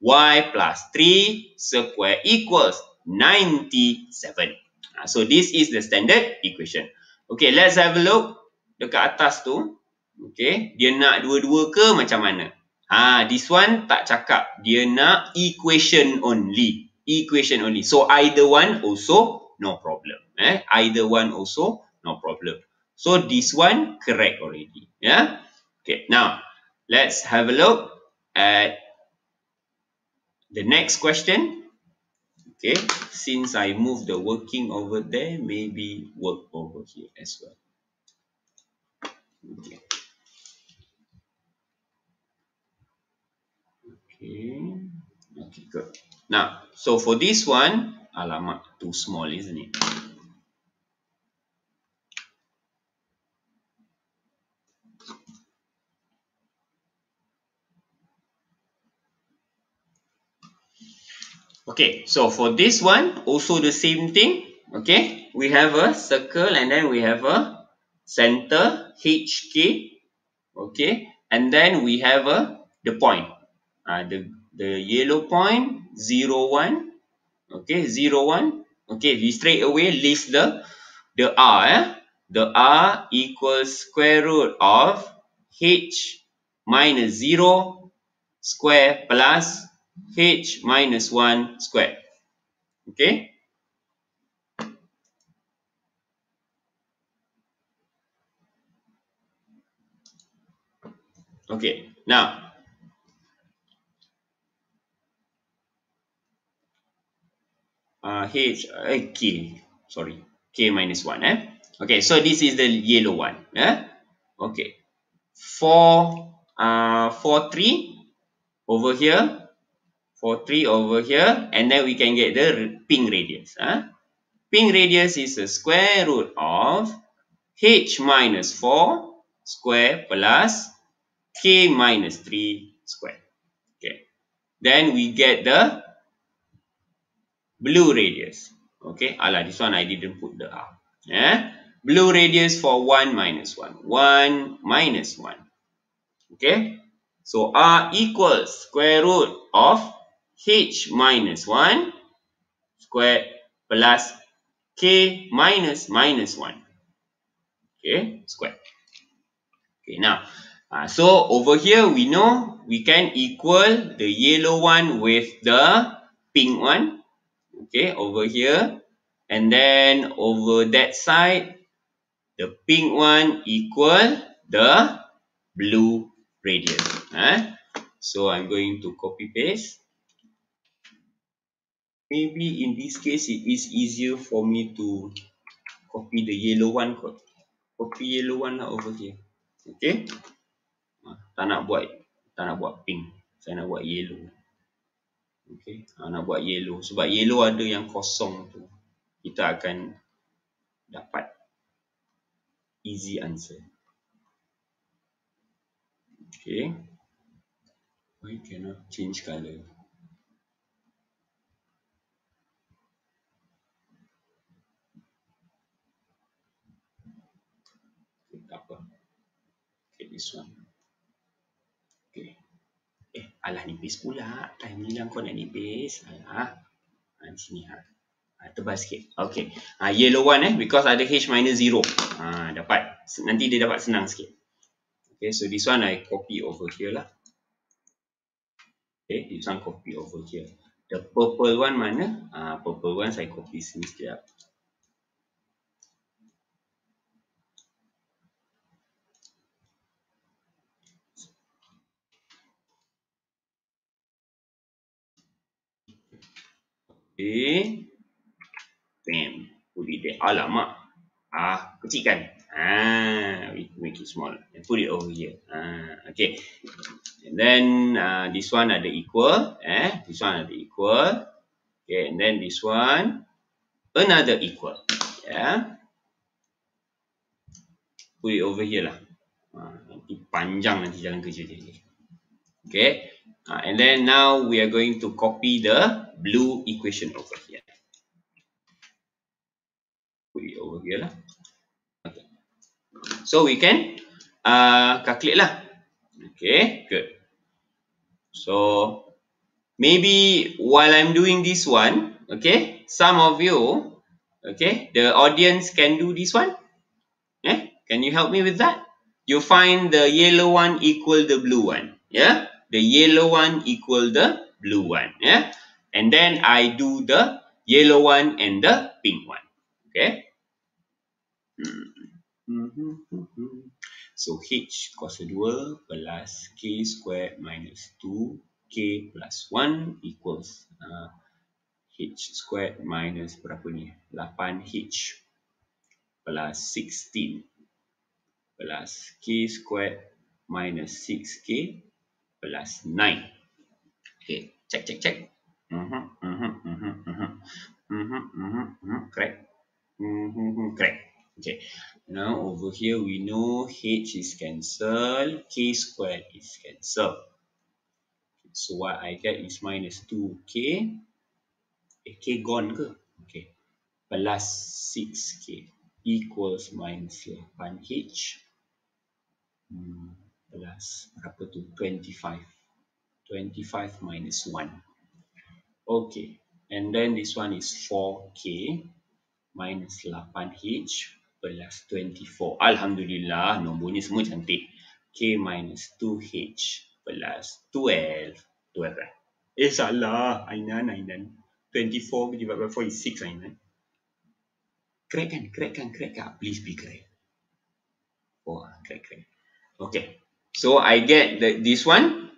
Y plus 3 square equals 97. Ha. So, this is the standard equation. Okay. Let's have a look dekat atas tu okay dia nak dua-dua ke macam mana ha this one tak cakap dia nak equation only equation only so either one also no problem eh either one also no problem so this one correct already yeah okay now let's have a look at the next question okay since i move the working over there maybe work over here as well Okay. Okay, good. Now, so for this one, alamat too small, isn't it? Okay, so for this one, also the same thing. Okay, we have a circle and then we have a center HK okay and then we have a the point uh, the the yellow point 0 1 okay 0 1 okay we straight away list the the r eh? the r equals square root of h minus 0 square plus h minus 1 square okay Okay, now uh, H uh, K sorry K minus one eh. Okay, so this is the yellow one. Eh? Okay, four uh four three over here, four three over here, and then we can get the pink radius. Eh? Pink radius is a square root of h minus four square plus k minus 3 square. Okay. Then we get the blue radius. Okay. Alah, this one I didn't put the R. Yeah. Blue radius for 1 minus 1. 1 minus 1. Okay. So R equals square root of H minus 1 square plus K minus minus 1. Okay. Square. Okay. Now, Uh, so over here we know we can equal the yellow one with the pink one. Okay, over here. And then over that side, the pink one equal the blue radius. Eh? So I'm going to copy paste. Maybe in this case it is easier for me to copy the yellow one. Copy yellow one over here. Okay? Tak nak buat tak nak buat pink. Saya nak buat yellow. Okey ha, nak buat yellow. Sebab yellow ada yang kosong tu. Kita akan dapat easy answer. Okey why cannot change color this one. Okay. Eh, alah nipis pula. Time ni lah kau nak nipis. Alah. Ha, sini ha. ha tebal sikit. Okay. Ha, yellow one eh. Because ada H minus zero. Ha, dapat. Nanti dia dapat senang sikit. Okay. So this one I copy over here lah. Okay. This one copy over here. The purple one mana? Ha, purple one saya copy sini sekejap. Bam. Put it there. Alamak. Ah, kecil kan? Ah, we make it small. And put it over here. Ah, okay. And then uh, this one ada equal. Eh, this one ada equal. Okay, and then this one another equal. Yeah. Put it over here lah. Ah, nanti panjang nanti jalan kerja dia. Okay. Uh, and then now we are going to copy the blue equation over here. Put it over here lah. Okay. So we can uh, calculate lah. Okay, good. So maybe while I'm doing this one, okay, some of you, okay, the audience can do this one. Eh? Can you help me with that? You find the yellow one equal the blue one. Yeah the yellow one equal the blue one. Yeah. And then I do the yellow one and the pink one. Okay. So H kuasa 2 plus K squared minus 2K plus 1 equals uh, H squared minus berapa ni? 8H plus 16 plus K squared minus 6K plus 9. Okay, check, check, check. Mm-hmm. Mm-hmm, mm-hmm, mm-hmm. Correct. Correct. Okay. Now over here we know H is cancelled, K squared is cancelled. So what I get is minus 2K. Eh, K gone ke? Okay. Plus 6K equals minus 8H. Hmm plus berapa tu? 25 25 minus 1 okay and then this one is 4k minus 8h plus 24 alhamdulillah nombornya semua cantik. K minus 2h plus 12 12 eh? Eh salah ainan ainan. 24 divided by 4 is 6 ainan. Correct kan? Correct kan? Correct kan? Please be correct oh correct correct okay So I get the, this one,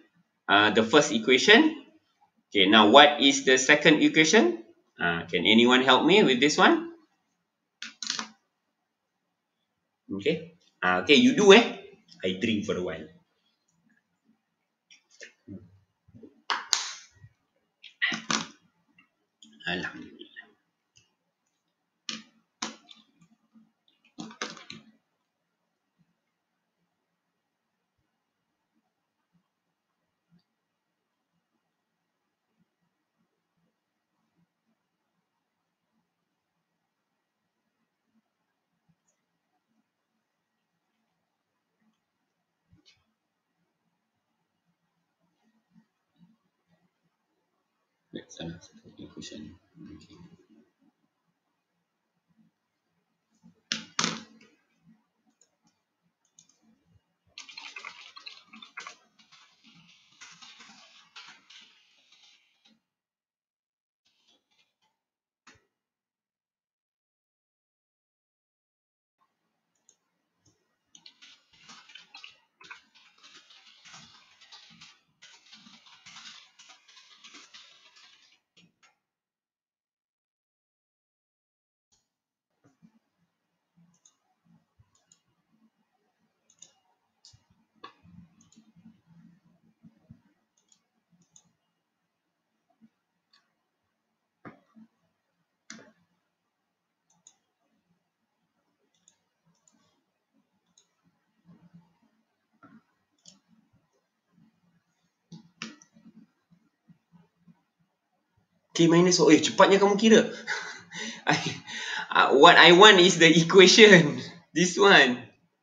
uh, the first equation. Okay, now what is the second equation? Uh, can anyone help me with this one? Okay, uh, okay, you do eh. I drink for a while. Alhamdulillah. Salah satu question. Okay. Minus O. Eh, cepatnya kamu kira. [LAUGHS] I, uh, what I want is the equation. [LAUGHS] This one.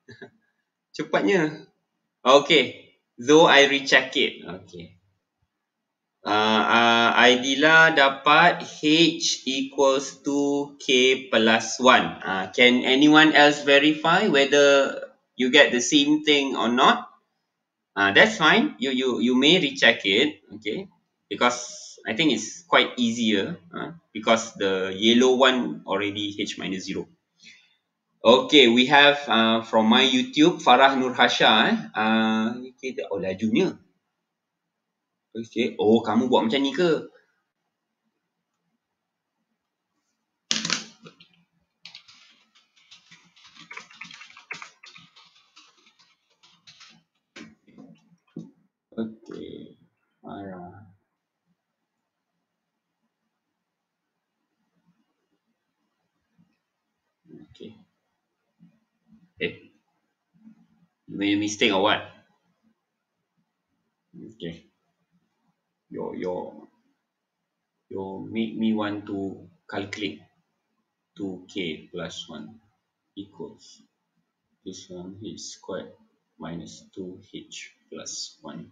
[LAUGHS] Cepatnya. Okay. Though I recheck it. Okay. Uh, uh, Aidila dapat H equals to K plus 1. Uh, can anyone else verify whether you get the same thing or not? Uh, that's fine. You you you may recheck it. Okay. Because I think it's quite easier. Uh, because the yellow one already H minus 0. Okay, we have uh, from my YouTube Farah Nur Hasha eh. Uh, oh lajunya. Okay. Oh, kamu buat macam ni ke? Okay. Eh. You made a mistake or what? Okay. Your your your make me want to calculate 2k plus 1 equals this one is squared minus 2h plus 1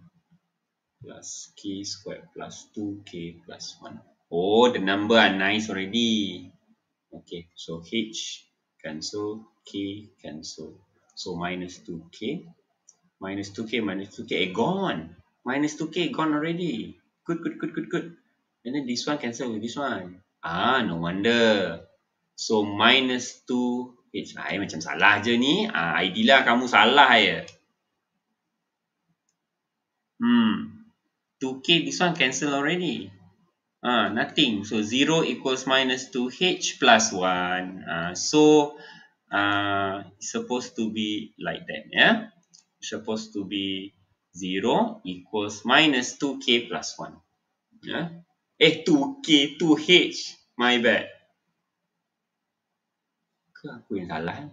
plus k squared plus 2k plus 1. Oh, the number are nice already. Okay, so h cancel, k cancel. So minus 2k, minus 2k, minus 2k, eh, gone. Minus 2k, gone already. Good, good, good, good, good. And then this one cancel with this one. Ah, no wonder. So minus 2h. Ah, macam salah je ni. Ah, ideal lah kamu salah ya. Hmm. 2k, this one cancel already. Ah, nothing. So 0 equals minus 2h plus 1. Ah, so uh, supposed to be like that, yeah? Supposed to be 0 equals minus 2k plus 1. Yeah? Eh, 2k, 2h. My bad. Ke aku yang salah?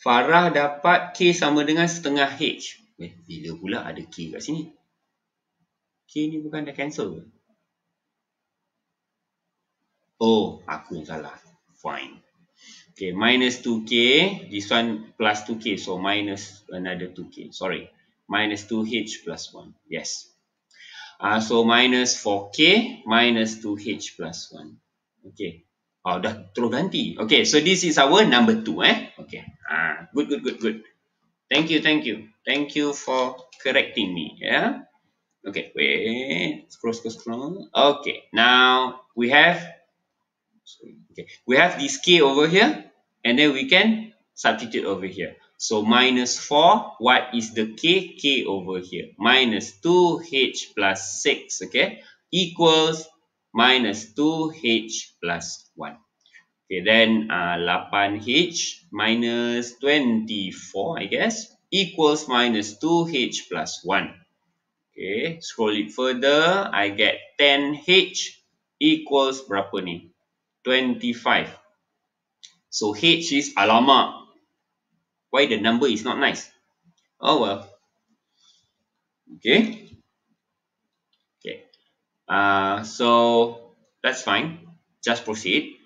Farah dapat k sama dengan setengah h. Eh, bila pula ada k kat sini? K ni bukan dah cancel ke? Oh, aku yang salah. Fine. Okay, minus 2k. This one plus 2k. So, minus another 2k. Sorry. Minus 2h plus 1. Yes. Uh, so, minus 4k minus 2h plus 1. Okay. Oh, dah terus ganti. Okay, so this is our number 2. Eh? Okay. Uh, good, good, good, good. Thank you, thank you. Thank you for correcting me. Yeah. Okay, wait. Scroll, scroll, scroll. Okay, now we have. Okay, we have this k over here, and then we can substitute over here. So minus 4, what is the k? k over here. Minus 2h plus 6, okay, equals minus 2h plus 1. Okay, then uh, 8h minus 24, I guess, equals minus 2h plus 1. Okay, scroll it further, I get 10h equals berapa ni? 25. So H is alamak. Why the number is not nice? Oh well. Okay. Okay. Uh, so that's fine. Just proceed.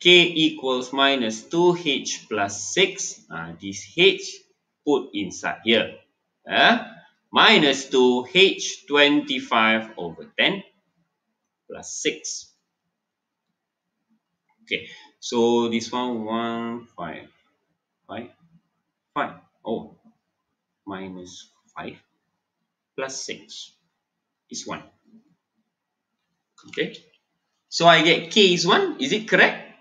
K equals minus 2H plus 6. Uh, this H put inside here. Uh, minus 2H 25 over 10 plus 6. Okay, so this one one five five five. Oh, minus five plus six is one. Okay, so I get k is one. Is it correct?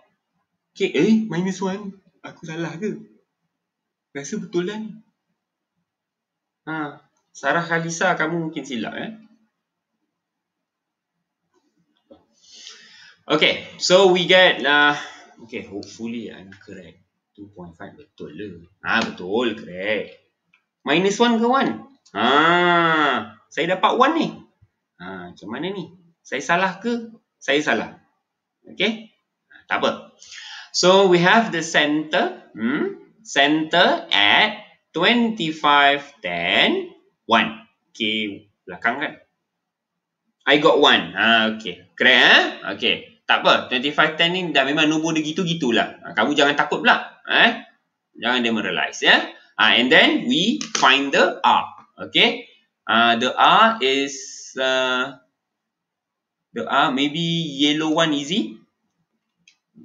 K eh minus one. Aku salah ke? Rasa betul lah Ha, Sarah Khalisa kamu mungkin silap eh. Okay, so we get uh, okay, hopefully I'm correct. 2.5 betul le. Ah betul, correct. Minus 1 ke 1? Ah, saya dapat 1 ni. Ah, macam mana ni? Saya salah ke? Saya salah. Okay? Tak apa. So we have the center, hmm? center at 25 10 1. Okay, belakang kan? I got 1. Ah, okay. Correct eh? Okay. Tak apa, 2510 ni dah memang nombor dia gitu-gitulah. Ha, kamu jangan takut pula. Eh? Jangan demoralize. Ya? Uh, and then we find the R. Okay. Uh, the R is uh, the R maybe yellow one easy.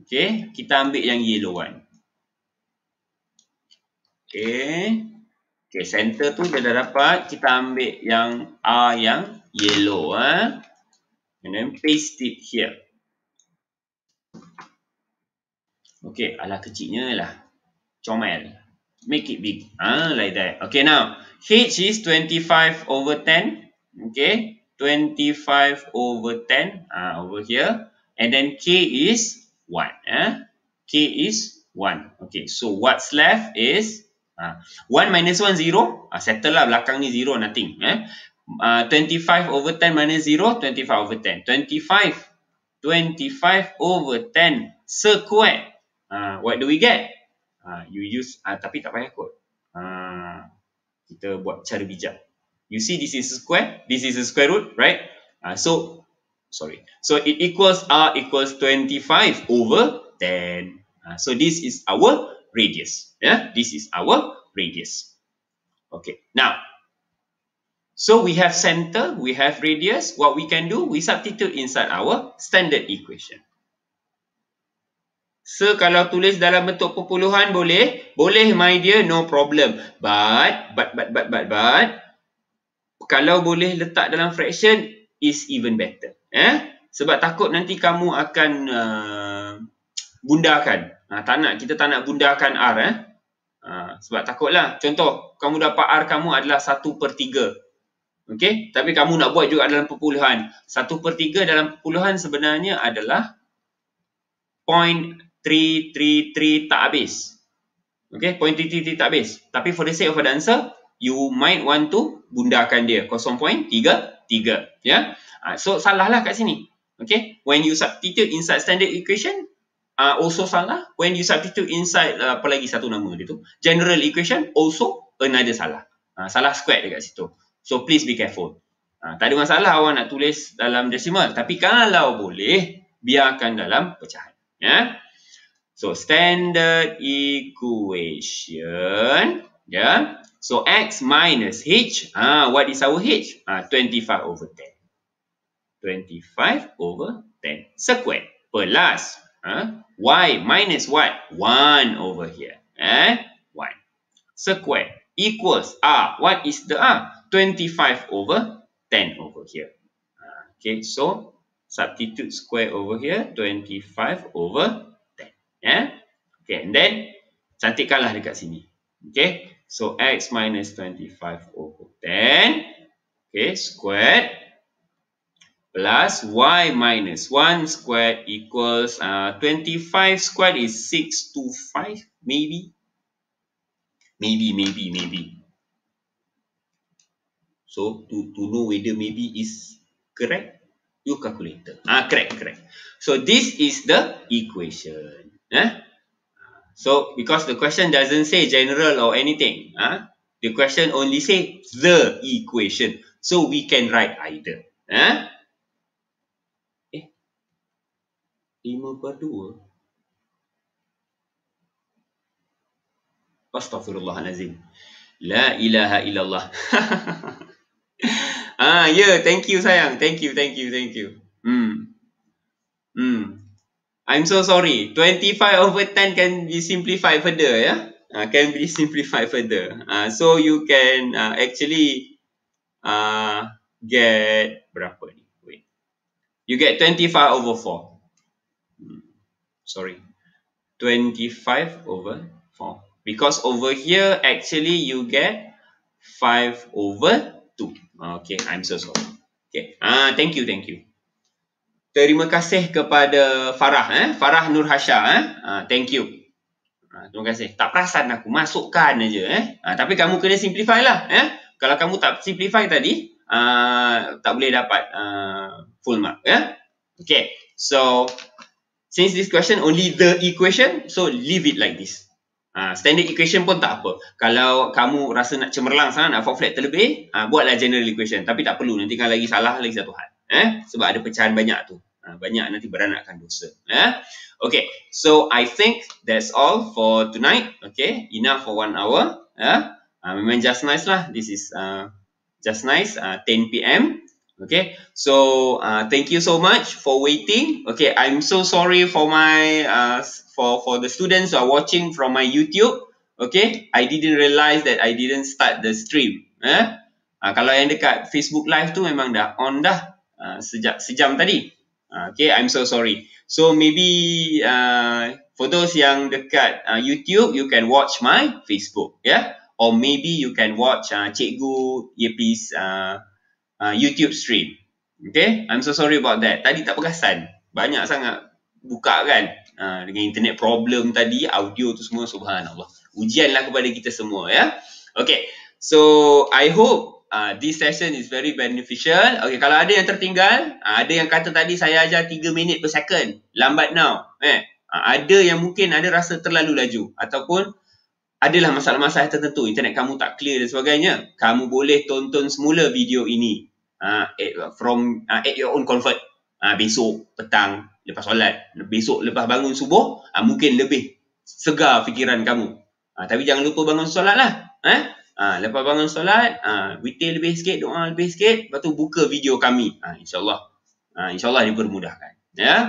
Okay. Kita ambil yang yellow one. Okay. Okay. Center tu dah dapat. Kita ambil yang R yang yellow. Eh. And then paste it here. Okay. Alah kecilnya lah. Comel make it big. Ah, like that. Okay, now H is 25 over 10. Okay, 25 over 10 ah, over here. And then K is 1. Eh? K is 1. Okay, so what's left is ah, 1 minus 1, 0. Ah, settle lah belakang ni 0, nothing. Eh? Uh, 25 over 10 minus 0, 25 over 10. 25, 25 over 10 square. Uh, what do we get? uh, you use uh, tapi tak payah kot. Uh, kita buat cara bijak. You see this is a square, this is a square root, right? Uh, so sorry. So it equals r equals 25 over 10. Uh, so this is our radius. Yeah, this is our radius. Okay. Now So we have center, we have radius. What we can do, we substitute inside our standard equation. So kalau tulis dalam bentuk perpuluhan boleh, boleh my dear no problem. But but but but but but kalau boleh letak dalam fraction is even better. Eh? Sebab takut nanti kamu akan uh, bundakan. Ha, tak nak kita tak nak bundakan R eh. Ha, sebab takutlah. Contoh, kamu dapat R kamu adalah 1 per 3. Okey, tapi kamu nak buat juga dalam perpuluhan. 1 per 3 dalam perpuluhan sebenarnya adalah point 3, 3, 3 tak habis. Okay, point 3, 3, 3 tak habis. Tapi for the sake of the answer, you might want to bundakan dia. 0.3, 3. Yeah? Uh, so, salahlah kat sini. Okay, when you substitute inside standard equation, uh, also salah. When you substitute inside, uh, apa lagi satu nama dia tu, general equation, also another salah. Uh, salah square dekat situ. So, please be careful. Uh, tak ada masalah awak nak tulis dalam decimal. Tapi kalau boleh, biarkan dalam pecahan. Yeah? So standard equation, yeah. So x minus h, ah, what is our h? Ah, 25 over 10. 25 over 10 square plus ah, y minus what? 1 over here. Eh? 1 square equals r. What is the r? 25 over 10 over here. Okay, so substitute square over here, 25 over Yeah. Okay, and then cantikkanlah dekat sini. Okay, so x minus 25 over 10. Okay, squared. Plus y minus 1 squared equals uh, 25 squared is 625, maybe. Maybe, maybe, maybe. So, to, to know whether maybe is correct, you calculate. Ah, correct, correct. So, this is the equation. Eh? So, because the question doesn't say general or anything. Huh? The question only say the equation. So, we can write either. Huh? Eh? 5 per 2? Astaghfirullahalazim. La ilaha illallah. [LAUGHS] ah, yeah, thank you sayang. Thank you, thank you, thank you. Hmm. Hmm. I'm so sorry. 25 over 10 can be simplified further, yeah? Uh, can be simplified further. Uh, so you can uh, actually uh, get berapa ni? Wait. You get 25 over 4. Hmm. Sorry. 25 over 4. Because over here, actually, you get 5 over 2. Okay, I'm so sorry. Okay. Uh, thank you, thank you. Terima kasih kepada Farah eh? Farah Nur Hasha eh? Uh, thank you. Uh, terima kasih. Tak perasan aku masukkan aja eh? Uh, tapi kamu kena simplify lah eh? Kalau kamu tak simplify tadi uh, tak boleh dapat uh, full mark ya? Yeah? okay so since this question only the equation so leave it like this. Uh, standard equation pun tak apa. Kalau kamu rasa nak cemerlang sangat nak flat terlebih uh, buatlah general equation. Tapi tak perlu nanti kalau lagi salah lagi satu hal eh sebab ada pecahan banyak tu uh, banyak nanti beranakkan dosa eh okay so i think that's all for tonight okay enough for one hour eh Uh, memang just nice lah. This is uh, just nice. Uh, 10 p.m. Okay, so uh, thank you so much for waiting. Okay, I'm so sorry for my uh, for for the students who are watching from my YouTube. Okay, I didn't realize that I didn't start the stream. Eh? Uh, kalau yang dekat Facebook Live tu memang dah on dah uh, sejak sejam tadi. Uh, okay, I'm so sorry. So maybe uh, for those yang dekat uh, YouTube, you can watch my Facebook, yeah, or maybe you can watch uh, Cikgu Yepi's uh, uh, YouTube stream. Okay, I'm so sorry about that. Tadi tak perasan. Banyak sangat buka kan. Uh, dengan internet problem tadi, audio tu semua subhanallah. Ujianlah kepada kita semua ya. Okay, so I hope uh, this session is very beneficial. Okay, kalau ada yang tertinggal, uh, ada yang kata tadi saya ajar 3 minit per second. Lambat now. Eh, uh, ada yang mungkin ada rasa terlalu laju. Ataupun adalah masalah-masalah tertentu, internet kamu tak clear dan sebagainya, kamu boleh tonton semula video ini uh, at, from uh, at your own comfort. Uh, besok petang lepas solat, besok lepas bangun subuh, uh, mungkin lebih segar fikiran kamu. Uh, tapi jangan lupa bangun solat lah. Eh? Uh, lepas bangun solat, uh, witir lebih sikit, doa lebih sikit, lepas tu buka video kami. Uh, InsyaAllah. Uh, InsyaAllah dipermudahkan. Ya. Yeah?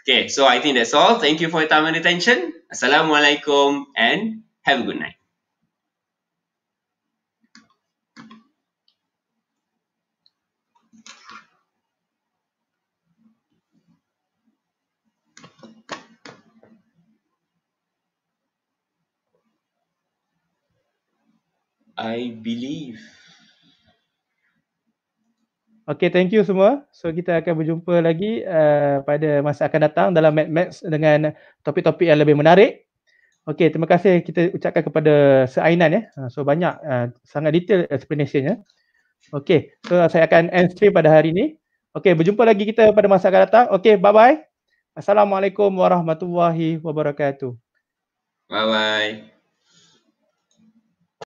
Okay, so I think that's all. Thank you for your time and attention. Assalamualaikum and Have a good night. I believe. Okay, thank you semua. So kita akan berjumpa lagi uh, pada masa akan datang dalam Mad Max dengan topik-topik yang lebih menarik. Okey, terima kasih kita ucapkan kepada Seainan ya. Ha, so banyak uh, sangat detail explanation ya. Okey, so saya akan end stream pada hari ini. Okey, berjumpa lagi kita pada masa akan datang. Okey, bye bye. Assalamualaikum warahmatullahi wabarakatuh. Bye bye.